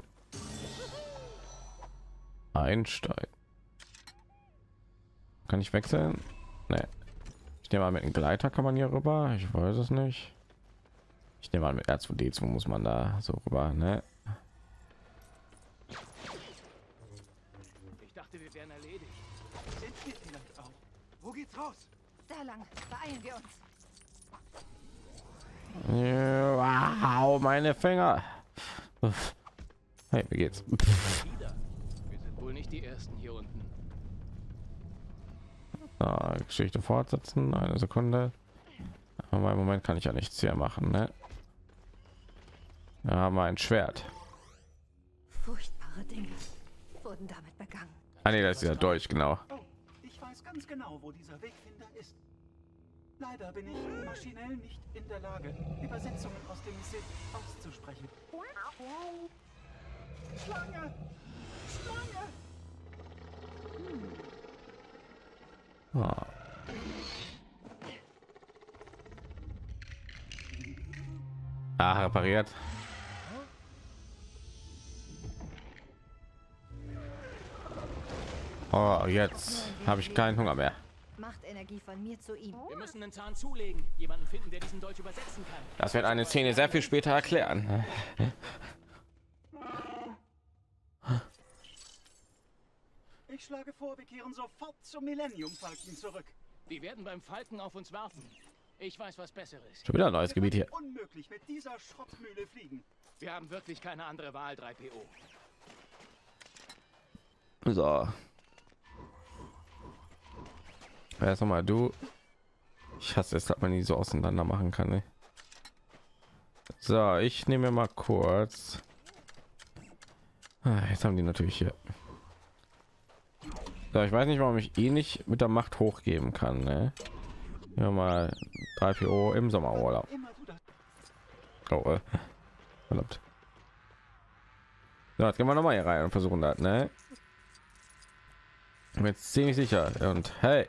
Ein Stein. kann ich wechseln? Nee. Ich nehme mal mit dem Gleiter kann man hier rüber. Ich weiß es nicht. Ich nehme mal mit R2D2 muss man da so rüber, ne? Ich dachte, wir wären erledigt. Sind wir vielleicht auch? Wo geht's raus? Da lang. Beeilen wir uns. Wow, meine Finger. Hey, wie geht's? Wohl nicht die Ersten hier unten. Ah, Geschichte fortsetzen. Eine Sekunde. Aber im Moment kann ich ja nichts hier machen, ne? Da haben wir ein Schwert. Furchtbare Dinge wurden damit begangen. Ah, nee, das ist ja Deutsch, genau. Oh, ich weiß ganz genau, wo dieser Wegfinder ist. Leider bin ich maschinell nicht in der Lage, Übersetzungen aus dem Sith auszusprechen. Schlange! Ah. Ah, repariert. Oh, jetzt habe ich keinen Hunger mehr. Macht Energie von mir zu ihm. Wir müssen einen Zahn zulegen. Jemanden finden, der diesen Deutsch übersetzen kann. Das wird eine Szene sehr viel später erklären. Ich schlage vor, wir kehren sofort zum Millennium Falken zurück. Die werden beim Falken auf uns warten. Ich weiß was Besseres. Schon wieder ein neues Wir Gebiet hier. Unmöglich mit dieser Schrottmühle fliegen. Wir haben wirklich keine andere Wahl, 3PO. So. Erst noch mal du. Ich hasse es, dass man die so auseinander machen kann. Ne? So, ich nehme mal kurz. Ah, jetzt haben die natürlich hier. So, ich weiß nicht, warum ich eh nicht mit der Macht hochgeben kann. Ne? Ja, mal 3PO im Sommerurlaub. Oh, äh. Verdammt. So, jetzt gehen wir noch mal hier rein und versuchen das, ne? Ich bin jetzt ziemlich sicher. Und hey,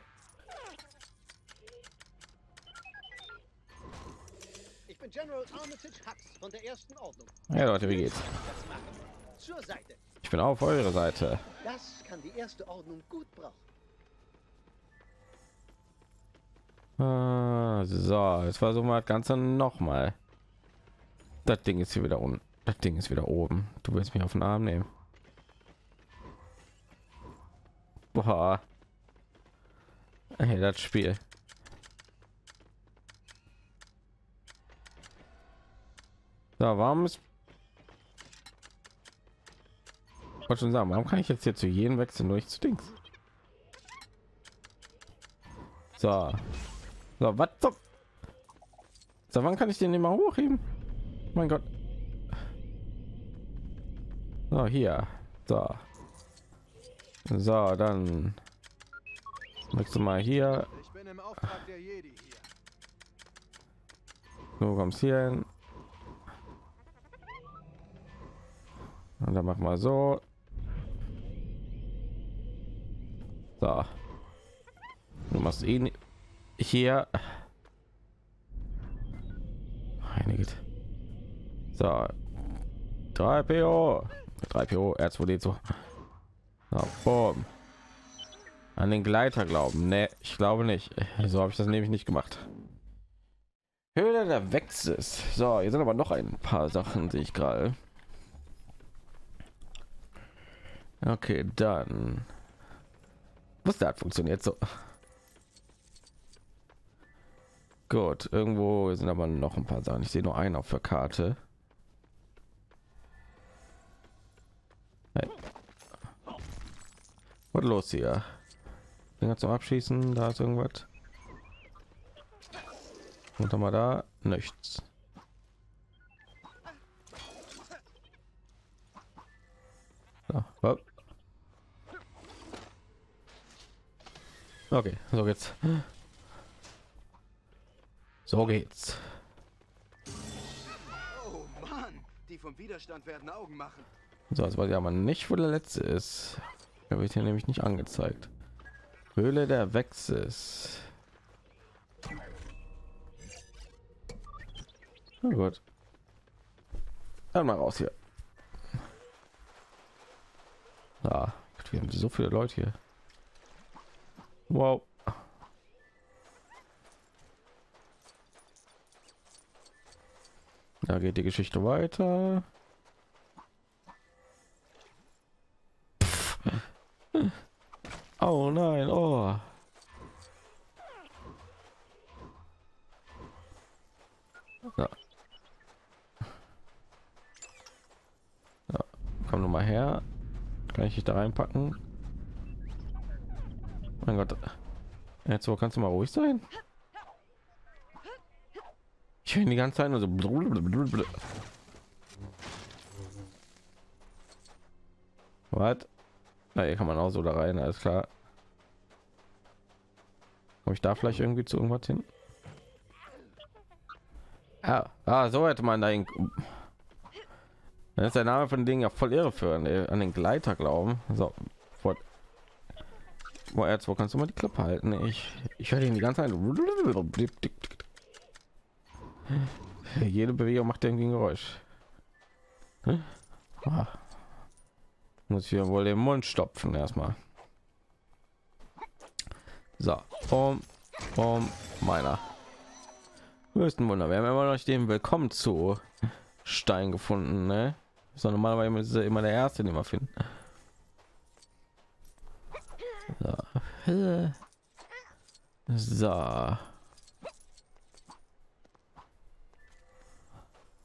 Ich bin General Armitage Hux von der ersten Ordnung. hey Leute, wie geht's? Zur Seite. Ich bin auf eure Seite. Das kann die erste Ordnung gut brauchen. Ah, so, jetzt versuchen wir das Ganze noch mal. Das Ding ist hier wieder unten. Das Ding ist wieder oben. Du willst mich auf den Arm nehmen. Boah. Hey, das Spiel. So, warum ist... Ich wollte schon sagen, warum kann ich jetzt hier zu jedem wechseln, nur nicht zu Dings? So. So, was. So, wann kann ich den immer hochheben? Mein Gott. So, hier. So. So, dann... Du mal hier. Ich bin im Auftrag der Jedi hier. Du kommst hier hin. Und dann mach mal so. So. Du machst ihn hier. Meine Güte. So. 3 PO. 3 PO, R2D2. So, boom. An den Gleiter glauben. Ne, ich glaube nicht. So habe ich das nämlich nicht gemacht. Höhle der Wechsels. So, hier sind aber noch ein paar Sachen, sehe ich gerade. Okay, dann. Da hat funktioniert so. Gut, irgendwo sind aber noch ein paar Sachen. Ich sehe nur einen auf der Karte. Hey. Was los hier? Dinger zum Abschießen, da ist irgendwas. Und mal da nichts. So, Okay, so geht's. So geht's. Oh Mann, die vom Widerstand werden Augen machen. So, jetzt weiß ich aber nicht, wo der letzte ist. Er wird hier nämlich nicht angezeigt. Höhle der Wechsels. Na gut. Dann mal raus hier. Ja, wir haben so viele Leute hier. Wow. Da geht die Geschichte weiter. Oh nein, oh. Ja. Ja. Komm noch mal her. Kann ich dich da reinpacken? Mein Gott. Jetzt wo kannst du mal ruhig sein? Ich ihn die ganze Zeit nur so. Was? Na, hier kann man auch so da rein, alles klar. Komme ich da vielleicht irgendwie zu irgendwas hin? Ja, ah, so hätte man da hin. Das ist der Name von Ding ja voll irreführend. ey. An den Gleiter glauben. So. Boah, jetzt, wo kannst du mal die Klappe halten? Ich, ich höre den die ganze Zeit. Jede Bewegung macht irgendwie ein Geräusch. Hm? Ah. Muss ich wohl den Mund stopfen erstmal. So, um, um meiner größten Wunder. Wir haben immer noch den Willkommen zu Stein gefunden, ne? So normalerweise ist er immer der erste, den wir finden. So. so.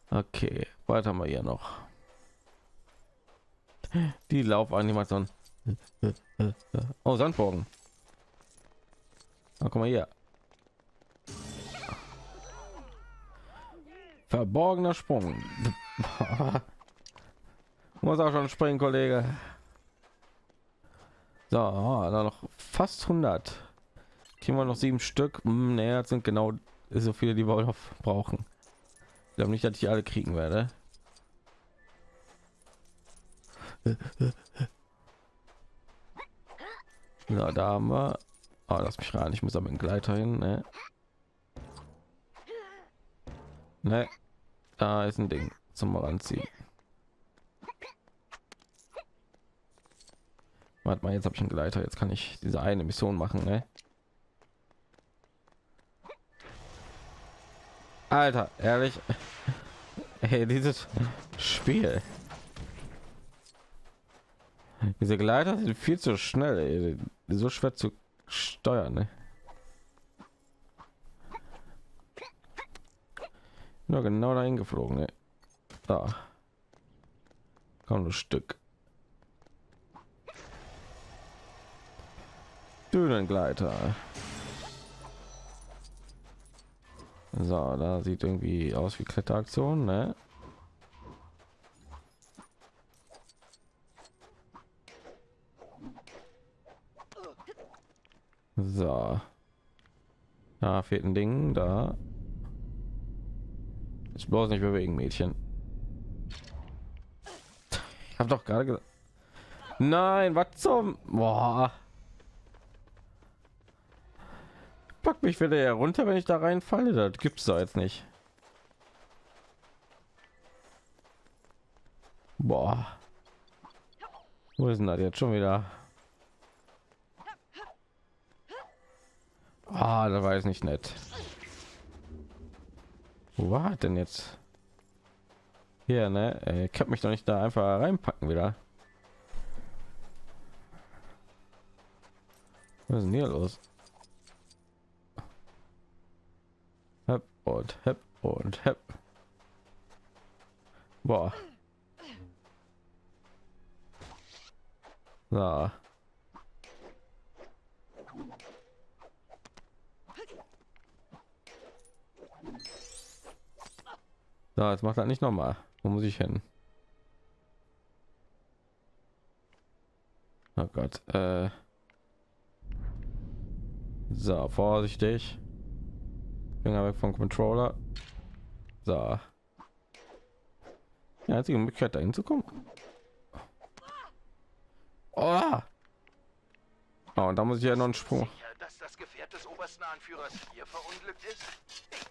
Okay, weiter mal hier noch. Die Laufanimation. Oh, Sandbogen. Na, guck mal hier. Verborgener Sprung. [LAUGHS] Muss auch schon springen, Kollege. So, da noch fast 100. Kriegen wir noch sieben Stück. Hm, naja, sind genau so viele, die wir brauchen. Ich glaube nicht, dass ich alle kriegen werde. Ja, da haben wir. Oh, lass mich rein. Ich muss aber einen Gleiter hin. Ne? ne? Da ist ein Ding zum Ranziehen. Warte mal, jetzt habe ich einen Gleiter. Jetzt kann ich diese eine Mission machen. Ne? Alter, ehrlich. [LAUGHS] Hey, dieses Spiel. Diese Gleiter sind viel zu schnell, ey. so schwer zu steuern. Ne? Nur genau dahin geflogen. Ne? Da. Komm, ein Stück. Dünengleiter. So, da sieht irgendwie aus wie Kletteraktion, ne? So. Da fehlt ein Ding, da. Ich bloß nicht bewegen, Mädchen. Ich habe doch gerade gesagt. Nein, was zum... Boah. Pack mich wieder herunter, wenn ich da reinfalle. Das gibt's da jetzt nicht. Boah. Wo ist denn das jetzt schon wieder? Ah, da war es nicht nett. Wo war denn jetzt? Hier, ne? Ich kann mich doch nicht da einfach reinpacken wieder. Was ist denn hier los? Hep und hep und hep. Boah. So. So, jetzt macht er nicht noch mal. Wo muss ich hin? Oh Gott. Äh so, vorsichtig. Finger weg vom Controller. So. Die einzige Möglichkeit dahin zu kommen. Oh. oh und da muss ich ja noch einen Sprung. Sicher, dass das Gefährt des obersten Anführers hier verunglückt ist?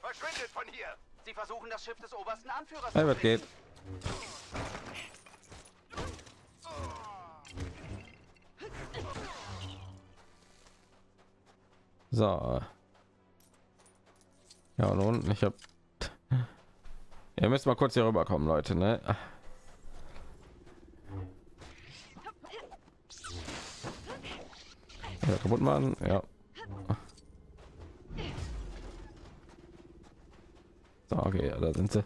Verschwindet von hier! Sie versuchen das Schiff des obersten Anführers was zu geht? So. Ja, und unten, ich habe. Ihr müsst mal kurz hier rüberkommen, Leute, ne? Ja, kaputt machen, ja. So, okay, ja, da sind sie.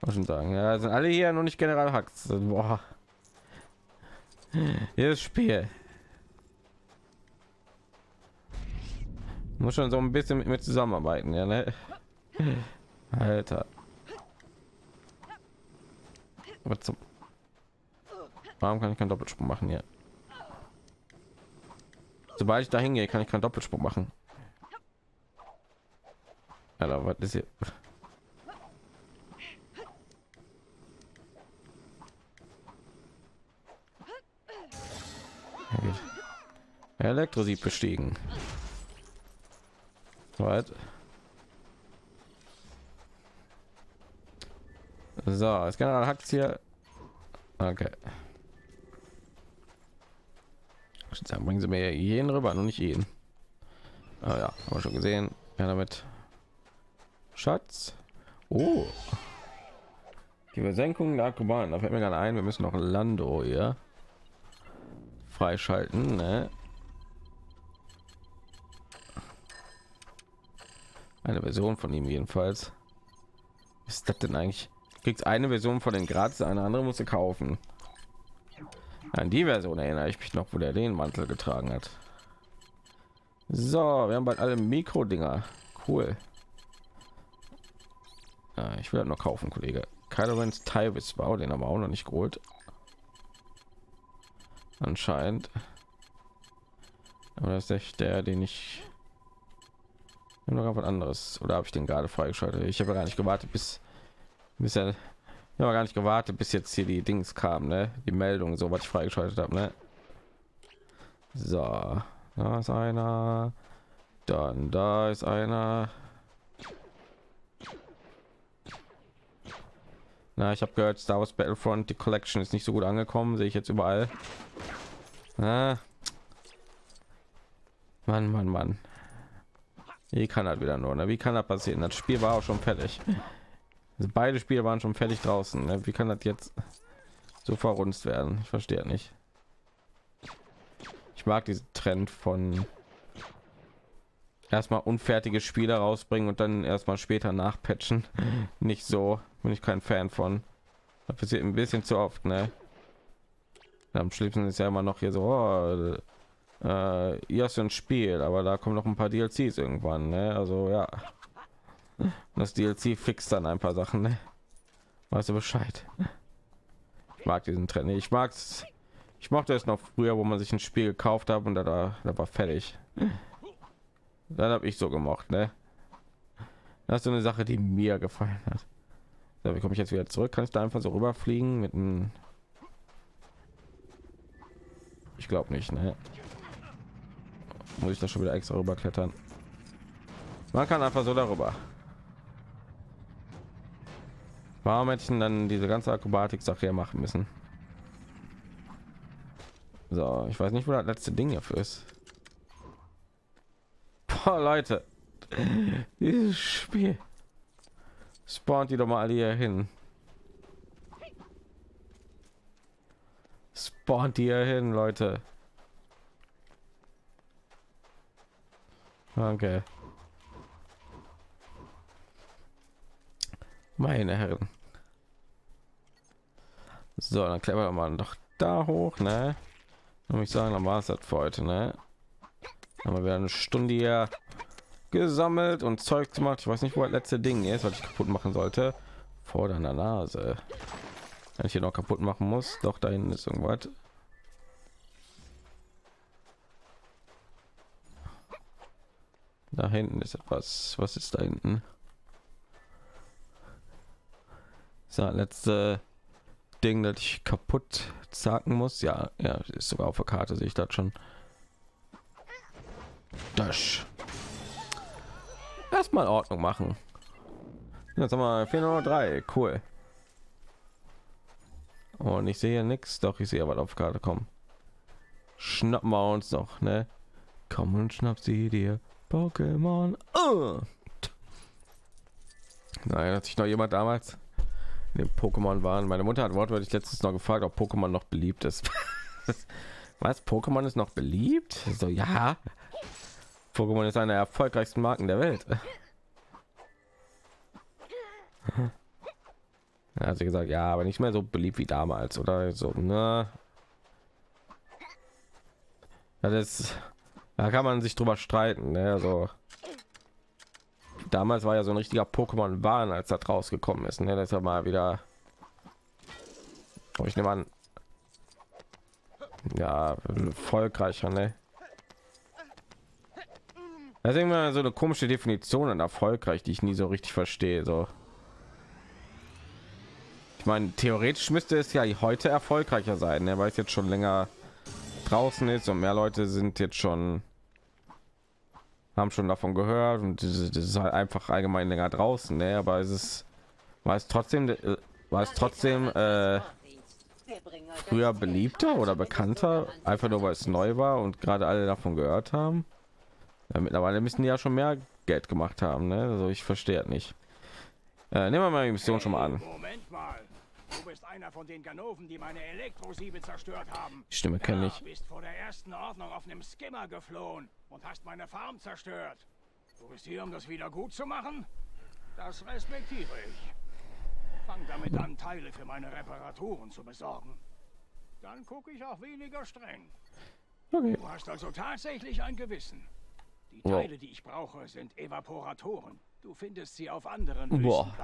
Muss schon sagen, ja, sind alle hier noch nicht General Hacks. Boah. Jedes Spiel. Muss schon so ein bisschen mit mir zusammenarbeiten, ja, ne? Alter. Aber zum Warum kann ich keinen Doppelsprung machen hier? Sobald ich da hingehe, kann ich keinen Doppelsprung machen. Alter, was ist hier? Elektrosieb bestiegen. Weit. So, es kann hackt hier. Okay. Dann bringen sie mir jeden rüber, noch nicht jeden. Ah, ja, haben wir schon gesehen. Ja, damit. Schatz. Oh. Die Versenkung der Akrobaten. Da fällt mir gerade ein, wir müssen noch ein Lando hier freischalten. Ne? Eine Version von ihm jedenfalls. Ist das denn eigentlich? Kriegt eine Version von den Graz, eine andere musste kaufen. An die Version erinnere ich mich noch, wo der den Mantel getragen hat. So, wir haben bald alle Mikro-Dinger. Cool. Ja, ich will halt noch kaufen, Kollege. Kylo Ren's Tywis Bau, den aber auch noch nicht geholt. Anscheinend. Aber das ist echt der, den ich noch was anderes. Oder habe ich den gerade freigeschaltet? Ich habe gar nicht gewartet, bis bis er ja gar nicht gewartet, bis jetzt hier die Dings kam, ne? Die Meldung, so was ich freigeschaltet habe, ne? So, da ist einer. Dann da ist einer. Na, ich habe gehört, Star Wars Battlefront, die Collection ist nicht so gut angekommen, sehe ich jetzt überall. Na. Mann, Mann, Mann. Wie kann das wieder nur? Ne? Wie kann das passieren? Das Spiel war auch schon fertig. Also beide Spiele waren schon fertig draußen. Ne? Wie kann das jetzt so verrunzt werden? Ich verstehe nicht. Ich mag diesen Trend von erstmal unfertige Spiele rausbringen und dann erstmal später nachpatchen. Nicht so, bin ich kein Fan von. Das passiert ein bisschen zu oft, ne? Am schlimmsten ist ja immer noch hier so, oh, äh, ihr hast ein Spiel, aber da kommen noch ein paar DLCs irgendwann, ne? Also ja, das DLC fixt dann ein paar Sachen, ne? Weißt du Bescheid? Ich mag diesen Trend. Ich mag's. Ich mochte es noch früher, wo man sich ein Spiel gekauft hat und da, da war fertig. Dann habe ich so gemocht, ne? Das ist so eine Sache, die mir gefallen hat. Wie komme ich jetzt wieder zurück? Kann ich da einfach so rüberfliegen mit einem? Ich glaube nicht, ne? Muss ich da schon wieder extra rüber klettern? Man kann einfach so darüber. Warum hätte ich dann diese ganze Akrobatik-Sache machen müssen? So, ich weiß nicht, wo das letzte Ding dafür ist. Boah, Leute, dieses Spiel spawnt die doch mal alle hier hin. Spawnt hier hin, Leute. Okay. Meine Herren. So, dann clever mal doch da hoch, ne? Und ich sagen, dann war es das für heute, ne? Haben wir wieder eine Stunde hier gesammelt und Zeug gemacht. Ich weiß nicht, wo das letzte Ding ist, was ich kaputt machen sollte. Vor deiner Nase. Wenn ich hier noch kaputt machen muss, doch da hinten ist irgendwas. Da hinten ist etwas. Was ist da hinten? So, letzte Ding, das ich kaputt zacken muss. Ja, ja, ist sogar auf der Karte, sehe ich das schon. Das. Erstmal Ordnung machen. Jetzt haben wir 403, cool. Und ich sehe nichts, doch ich sehe aber auf Karte kommen. Schnappen wir uns noch, ne? Komm und schnapp sie dir Pokémon. Oh. Nein, hat sich noch jemand damals in den Pokémon waren. Meine Mutter hat wortwörtlich letztes noch gefragt, ob Pokémon noch beliebt ist. [LAUGHS] Was? Pokémon ist noch beliebt? So ja. Pokémon ist eine der erfolgreichsten Marken der Welt. [LAUGHS] Da hat sie gesagt, ja, aber nicht mehr so beliebt wie damals oder so. Ne? Das ist, da kann man sich drüber streiten. Ne? Also damals war ja so ein richtiger Pokémon Wahn, als das rausgekommen ist. Ne? Das ist ja mal wieder. Oh, ich nehme an, ja, erfolgreicher, ne? Das ist immer so eine komische Definition an erfolgreich, die ich nie so richtig verstehe. So, ich meine, theoretisch müsste es ja heute erfolgreicher sein, ne? weil es jetzt schon länger draußen ist und mehr Leute sind jetzt schon haben schon davon gehört und das ist halt einfach allgemein länger draußen, ne? aber es ist war es trotzdem äh, war es trotzdem äh, früher beliebter oder bekannter, einfach nur weil es neu war und gerade alle davon gehört haben. Ja, mittlerweile müssen die ja schon mehr Geld gemacht haben, ne? Also ich verstehe nicht. Äh, nehmen wir mal die Mission schon mal an. Moment mal. Du bist einer von den Ganoven, die meine Elektrosiebe zerstört haben. Stimme kenne ich. Du bist vor der ersten Ordnung auf einem Skimmer geflohen und hast meine Farm zerstört. Du bist hier, um das wieder gut zu machen? Das respektiere ich. Fang damit an, Teile für meine Reparaturen zu besorgen. Dann gucke ich auch weniger streng. Okay. Du hast also tatsächlich ein Gewissen. Die Wow. Teile, die ich brauche, sind Evaporatoren. Du findest sie auf anderen Boah.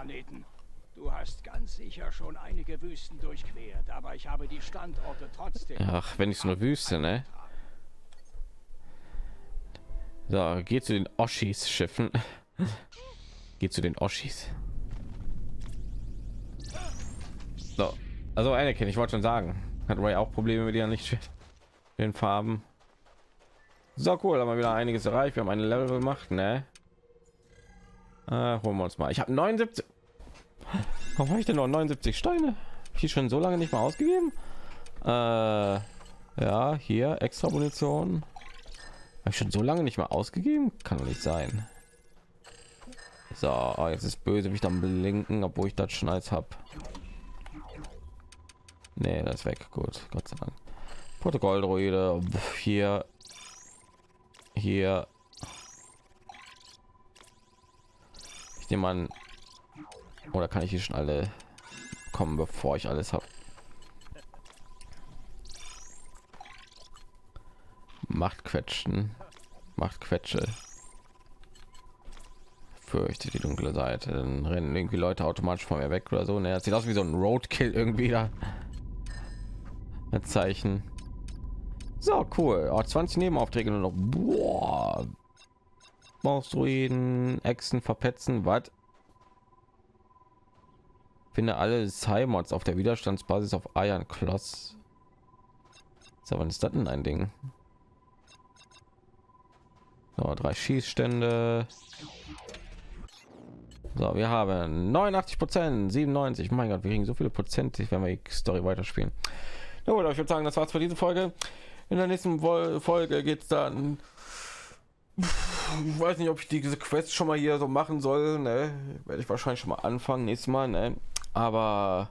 Du hast ganz sicher schon einige Wüsten durchquert, aber ich habe die Standorte trotzdem. Ach, wenn ich eine Wüste, ne? So, geht zu den Oschis Schiffen. geht zu den Oschis. So, also Anakin, ich wollte schon sagen, hat Ray auch Probleme mit ihren Lichtschwert, den Farben. So cool, haben wir wieder einiges erreicht. Wir haben eine Level gemacht, ne? Äh, holen wir uns mal. Ich habe 79. Warum habe ich denn noch 79 Steine? Die schon so lange nicht mehr ausgegeben? Äh, ja, hier extra Munition. Habe ich schon so lange nicht mehr ausgegeben? Kann doch nicht sein. So, oh, jetzt ist böse mich dann blinken, obwohl ich das schon habe. Nee, das weg. Gut, Gott sei Dank. Protokolldruide hier, hier. Ich nehme an, oder kann ich hier schon alle kommen, bevor ich alles habe? Macht quetschen, macht quetsche. Fürchte die dunkle Seite, dann rennen irgendwie Leute automatisch von mir weg oder so. Das sieht aus wie so ein Roadkill irgendwie da. Ein Zeichen. So cool. Oh, 20 Nebenaufträge nur noch. Boah. Mausdruiden, Echsen verpetzen, was? Finde alle Cymods auf der Widerstandsbasis auf Iron Kloss. So, wann ist das denn ein Ding? So, drei Schießstände. So, wir haben 89 Prozent, 97. Mein Gott, wir kriegen so viele Prozent, wenn wir die Story weiterspielen. Na gut, ich würde sagen, das war's für diese Folge. In der nächsten Folge geht's dann. Ich weiß nicht, ob ich diese Quest schon mal hier so machen soll. Ne? Werde ich wahrscheinlich schon mal anfangen nächstes Mal. Ne? Aber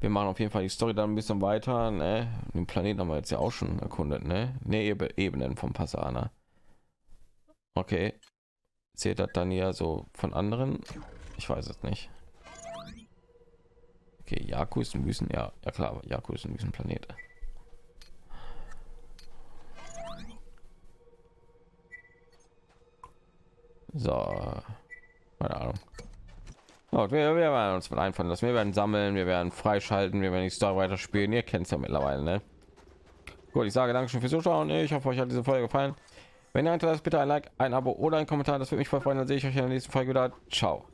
wir machen auf jeden Fall die Story dann ein bisschen weiter. Ne? Den Planeten haben wir jetzt ja auch schon erkundet. Ne, ne Ebe- Ebenen vom Passana. Okay. Zählt das dann ja so von anderen? Ich weiß es nicht. Okay, Jakku ist ein Wüsten. Ja, ja klar, Jakku ist ein Wüstenplanet. So, keine Ahnung. So, wir, wir werden uns mal einfallen lassen. Wir werden sammeln, wir werden freischalten, wir werden die Story weiter spielen. Ihr kennt es ja mittlerweile, ne? Gut, ich sage Dankeschön fürs Zuschauen. Ich hoffe, euch hat diese Folge gefallen. Wenn ihr habt, bitte ein Like, ein Abo oder ein Kommentar. Das würde mich voll freuen. Dann sehe ich euch in der nächsten Folge wieder. Ciao.